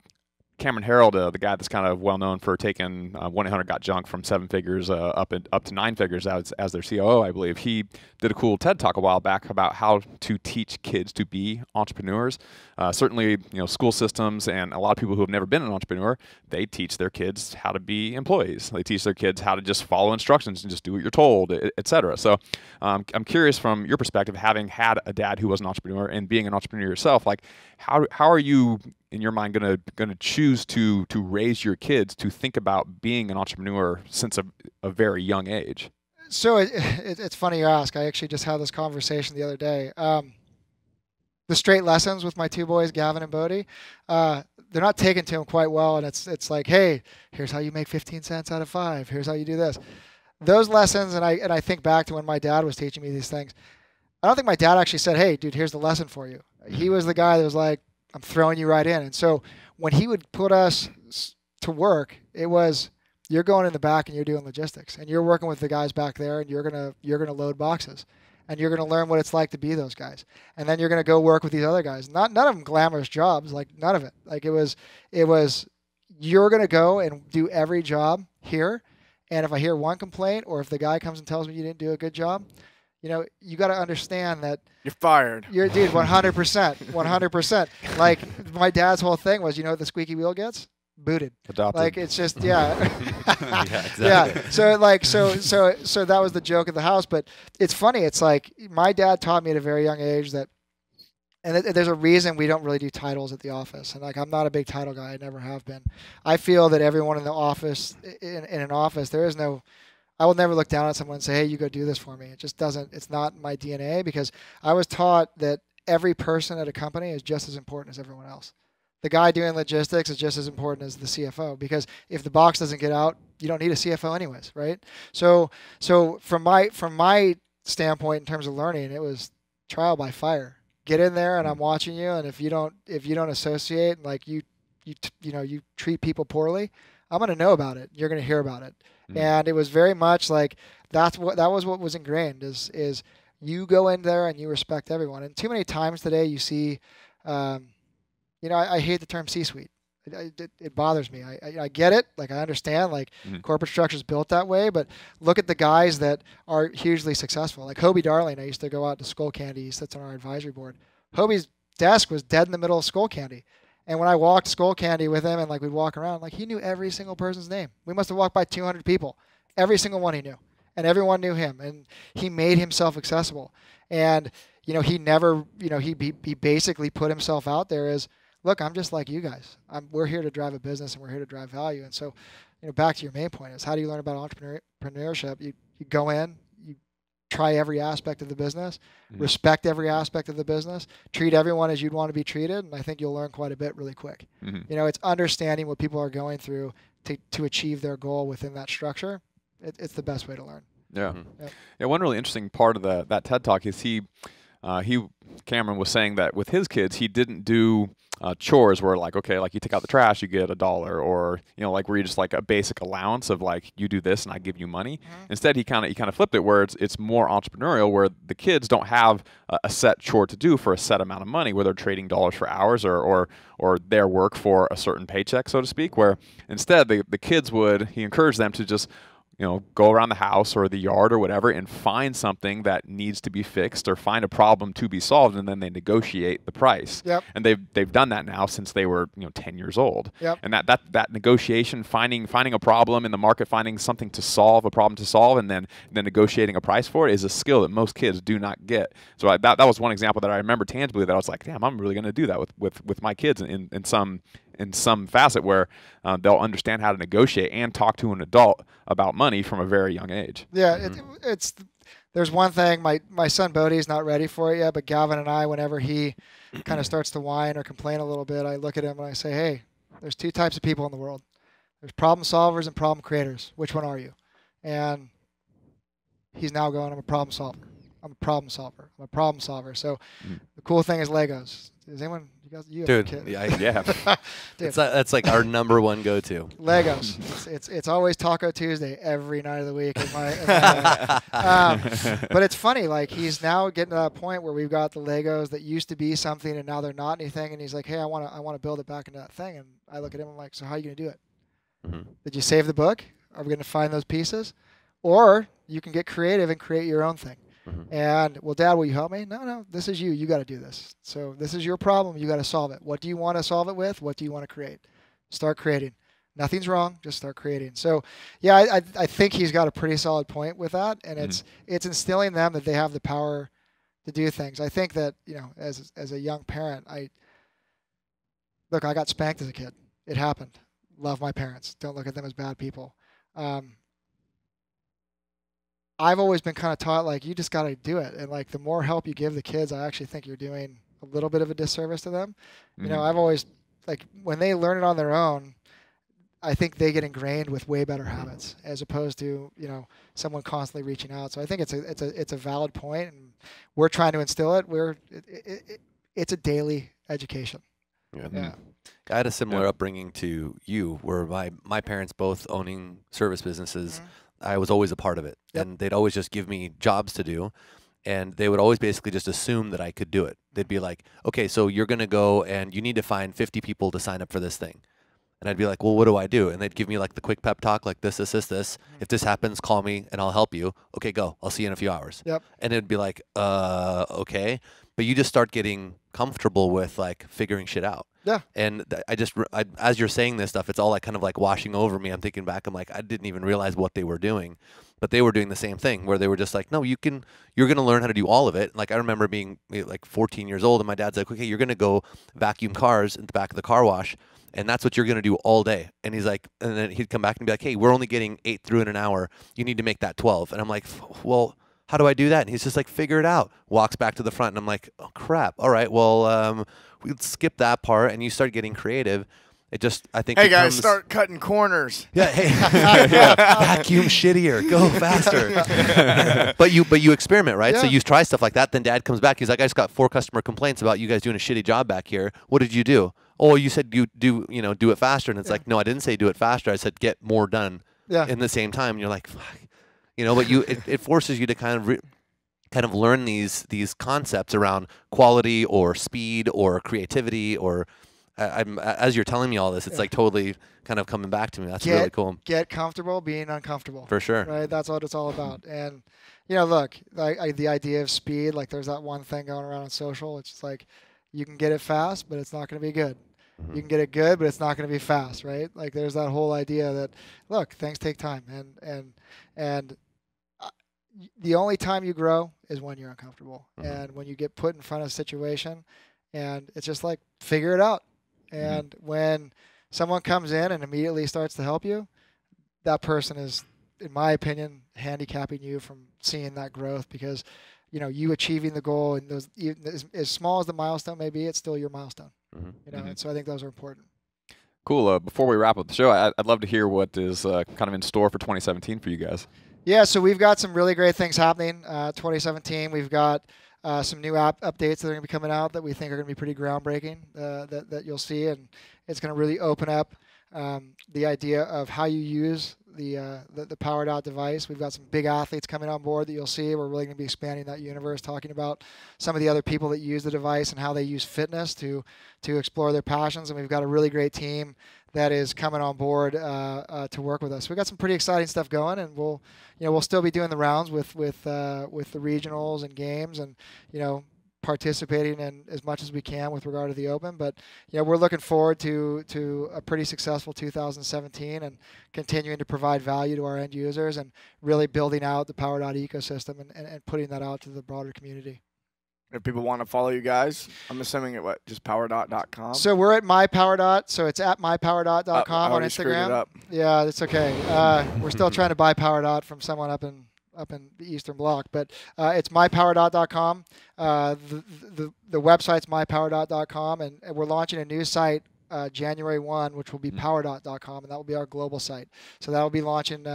Cameron Herold, uh, the guy that's kind of well known for taking uh, 1-800 Got Junk from seven figures uh, up in, up to nine figures as, as their COO, I believe. He did a cool TED talk a while back about how to teach kids to be entrepreneurs. Uh, certainly, you know, school systems and a lot of people who have never been an entrepreneur, they teach their kids how to be employees. They teach their kids how to just follow instructions and just do what you're told, etc. et. So um, I'm curious from your perspective, having had a dad who was an entrepreneur and being an entrepreneur yourself, like how, how are you in your mind gonna gonna choose to to raise your kids to think about being an entrepreneur since a, a very young age? So it, it, it's funny you ask. I actually just had this conversation the other day. Um, the straight lessons with my two boys, Gavin and Bodie, uh, they're not taken to them quite well, and it's it's like, hey, here's how you make 15 cents out of five. Here's how you do this. Those lessons, and I and I think back to when my dad was teaching me these things. I don't think my dad actually said, hey, dude, here's the lesson for you. He was the guy that was like, I'm throwing you right in. And so when he would put us to work, it was you're going in the back and you're doing logistics and you're working with the guys back there and you're gonna you're gonna load boxes and you're gonna learn what it's like to be those guys and then you're gonna go work with these other guys not none of them glamorous jobs like none of it like it was it was you're gonna go and do every job here and if I hear one complaint or if the guy comes and tells me you didn't do a good job you know you got to understand that You're fired. you're dude [LAUGHS] 100% 100% like my dad's whole thing was you know what the squeaky wheel gets booted Adopted. like it's just yeah [LAUGHS] yeah, exactly. yeah. So like so so so that was the joke of the house. But it's funny. It's like my dad taught me at a very young age that, and th- there's a reason we don't really do titles at the office. And like I'm not a big title guy. I never have been. I feel that everyone in the office in, in an office there is no. I will never look down at someone and say, "Hey, you go do this for me." It just doesn't. It's not my DNA because I was taught that every person at a company is just as important as everyone else. The guy doing logistics is just as important as the CFO because if the box doesn't get out, you don't need a CFO anyways, right? So so from my from my standpoint in terms of learning, it was trial by fire. Get in there and I'm watching you and if you don't if you don't associate like you you you know you treat people poorly, I'm going to know about it. You're going to hear about it. Mm. And it was very much like that's what that was what was ingrained is is you go in there and you respect everyone. And too many times today you see um, you know, I, I hate the term C-suite. It, it, it bothers me. I, I, I get it. Like I understand. Like Mhm. corporate structure is built that way. But look at the guys that are hugely successful. Like Hoby Darling. I used to go out to Skullcandy. He sits on our advisory board. Hoby's desk was dead in the middle of Skullcandy. And when I walked Skullcandy with him, and like we'd walk around, like he knew every single person's name. We must have walked by 200 people. Every single one he knew, and everyone knew him. And he made himself accessible. And you know, he never, you know, he he, he basically put himself out there as look, I'm just like you guys. I'm, we're here to drive a business and we're here to drive value. And so, you know, back to your main point is how do you learn about entrepreneurship? You, you go in, try every aspect of the business, Mhm. respect every aspect of the business, treat everyone as you'd want to be treated, and I think you'll learn quite a bit really quick. Mhm. You know, it's understanding what people are going through to, to achieve their goal within that structure. It, it's the best way to learn. Yeah. Mhm. Yep. Yeah. One really interesting part of the that TED talk is he, uh, he Cameron was saying that with his kids he didn't do uh, chores where like okay like you take out the trash you get a dollar or you know like where you just like a basic allowance of like you do this and I give you money. Mhm. Instead he kind of he kind of flipped it where it's it's more entrepreneurial where the kids don't have a, a set chore to do for a set amount of money where they're trading dollars for hours or or or their work for a certain paycheck so to speak. Where instead the the kids would he encouraged them to just you know, go around the house or the yard or whatever and find something that needs to be fixed or find a problem to be solved and then they negotiate the price. Yep. And they've they've done that now since they were, you know, 10 years old. Yep. And that that that negotiation finding finding a problem in the market, finding something to solve, a problem to solve and then then negotiating a price for it is a skill that most kids do not get. So I, that that was one example that I remember tangibly that I was like, "Damn, I'm really going to do that with with with my kids in in some in some facet where uh, they'll understand how to negotiate and talk to an adult about money from a very young age. Yeah, it, it's there's one thing my my son Bodie's not ready for it yet, but Gavin and I, whenever he kind of [CLEARS THROAT] starts to whine or complain a little bit, I look at him and I say, "Hey, there's two types of people in the world. There's problem solvers and problem creators. Which one are you?" And he's now going, "I'm a problem solver. I'm a problem solver. I'm a problem solver." So Mm. the cool thing is Legos. Is anyone you guys you have Dude, yeah, Yeah. [LAUGHS] Dude. It's like, that's like our number one go-to. Legos. it's, it's it's always Taco Tuesday every night of the week. In my, in my, um, but it's funny, like he's now getting to that point where we've got the Legos that used to be something and now they're not anything, and he's like, "Hey, I want to, I want to build it back into that thing." And I look at him, I'm like, "So how are you gonna do it? Mhm. Did you save the book? Are we gonna find those pieces, or you can get creative and create your own thing?" Mhm. And well, Dad, will you help me? No, no, this is you. You got to do this. So this is your problem. You got to solve it. What do you want to solve it with? What do you want to create? Start creating. Nothing's wrong. Just start creating. So, yeah, I, I, I think he's got a pretty solid point with that, and it's it's instilling them that they have the power to do things. I think that you know, as as a young parent, I look. I got spanked as a kid. It happened. Love my parents. Don't look at them as bad people. Um, I've always been kind of taught like you just got to do it, and like the more help you give the kids, I actually think you're doing a little bit of a disservice to them. You know, Mhm. I've always like when they learn it on their own, I think they get ingrained with way better habits as opposed to you know someone constantly reaching out. So I think it's a it's a it's a valid point, and we're trying to instill it. We're it, it, it, it's a daily education. Yeah. Yeah. I had a similar Yeah. upbringing to you, where my my parents both owning service businesses. Mhm. I was always a part of it, Yep. and they'd always just give me jobs to do, and they would always basically just assume that I could do it. They'd be like, "Okay, so you're gonna go and you need to find 50 people to sign up for this thing," and I'd be like, "Well, what do I do?" And they'd give me like the quick pep talk, like this, this, this, this. Mm-hmm. If this happens, call me and I'll help you. Okay, go. I'll see you in a few hours. Yep. And it'd be like, uh, okay, but you just start getting comfortable with like figuring shit out. Yeah. And I just, I, as you're saying this stuff, it's all like kind of like washing over me. I'm thinking back, I'm like, I didn't even realize what they were doing, but they were doing the same thing where they were just like, no, you can, you're going to learn how to do all of it. Like I remember being eh, like 14 years old and my dad's like, okay, you're going to go vacuum cars in the back of the car wash. And that's what you're going to do all day. And he's like, and then he'd come back and be like, hey, we're only getting eight through in an hour. You need to make that 12. And I'm like, well, how do I do that? And he's just like, figure it out. Walks back to the front, and I'm like, oh crap. All right, well, um, we skip that part, and you start getting creative. It just, I think. Hey guys, becomes- start cutting corners. Yeah, hey, [LAUGHS] yeah, vacuum shittier, go faster. [LAUGHS] but you, but you experiment, right? Yeah. So you try stuff like that. Then Dad comes back. He's like, I just got four customer complaints about you guys doing a shitty job back here. What did you do? Oh, you said you do, you know, do it faster. And it's Yeah. like, no, I didn't say do it faster. I said get more done Yeah. in the same time. And you're like, fuck, you know, but you, it, it forces you to kind of. Kind of learn these these concepts around quality or speed or creativity or I, I'm as you're telling me all this, it's like totally kind of coming back to me. That's Get- really cool Get comfortable being uncomfortable. for sure. right? That's what it's all about. And you know, look, like I, the idea of speed, like there's that one thing going around on social. It's just like you can get it fast, but it's not going to be good. Mhm. You can get it good, but it's not going to be fast, right? Like there's that whole idea that look, things take time, and and and uh, the only time you grow is when you're uncomfortable, Mhm. and when you get put in front of a situation, and it's just like figure it out. And when someone comes in and immediately starts to help you, that person is in my opinion, handicapping you from seeing that growth because, you know, you achieving the goal and those even as, as small as the milestone may be, it's still your milestone. Mhm. You know, Mhm. and so I think those are important. Cool. Uh, before we wrap up the show, I, I'd love to hear what is uh, kind of in store for 2017 for you guys. Yeah, so we've got some really great things happening. Uh, 2017, we've got uh, some new app updates that are going to be coming out that we think are going to be pretty groundbreaking uh, that, that you'll see, and it's going to really open up um, the idea of how you use the, uh, the the PowerDot device. We've got some big athletes coming on board that you'll see. We're really going to be expanding that universe, talking about some of the other people that use the device and how they use fitness to to explore their passions. And we've got a really great team that is coming on board uh, uh, to work with us. We've got some pretty exciting stuff going, and we'll you know we'll still be doing the rounds with with uh, with the regionals and games, and you know participating in as much as we can with regard to the open. But you know we're looking forward to to a pretty successful 2017 and continuing to provide value to our end users and really building out the PowerDot ecosystem and, and, and putting that out to the broader community. If people want to follow you guys, I'm assuming it what just powerdot.com. So we're at mypowerdot, so it's at mypowerdot.com Uh, on Instagram. It up. Yeah, that's okay. Uh, we're still [LAUGHS] trying to buy PowerDot from someone up in up in the Eastern Bloc, but uh, it's mypowerdot.com. Uh, the, the the website's mypowerdot.com, and, and we're launching a new site uh, January one, which will be Mm. powerdot.com, and that will be our global site. So that will be launching.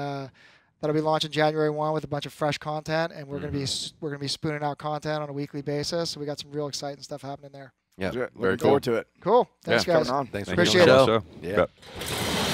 That'll be launching January one with a bunch of fresh content, and we're gonna be mm-hmm. we're gonna be spooning out content on a weekly basis. So we got some real exciting stuff happening there. Yeah. Good. Very Looking forward to it. Cool. Thanks, Yeah. guys. Coming on. Thanks Thank for you Appreciate for it. the show. Yeah. Bet.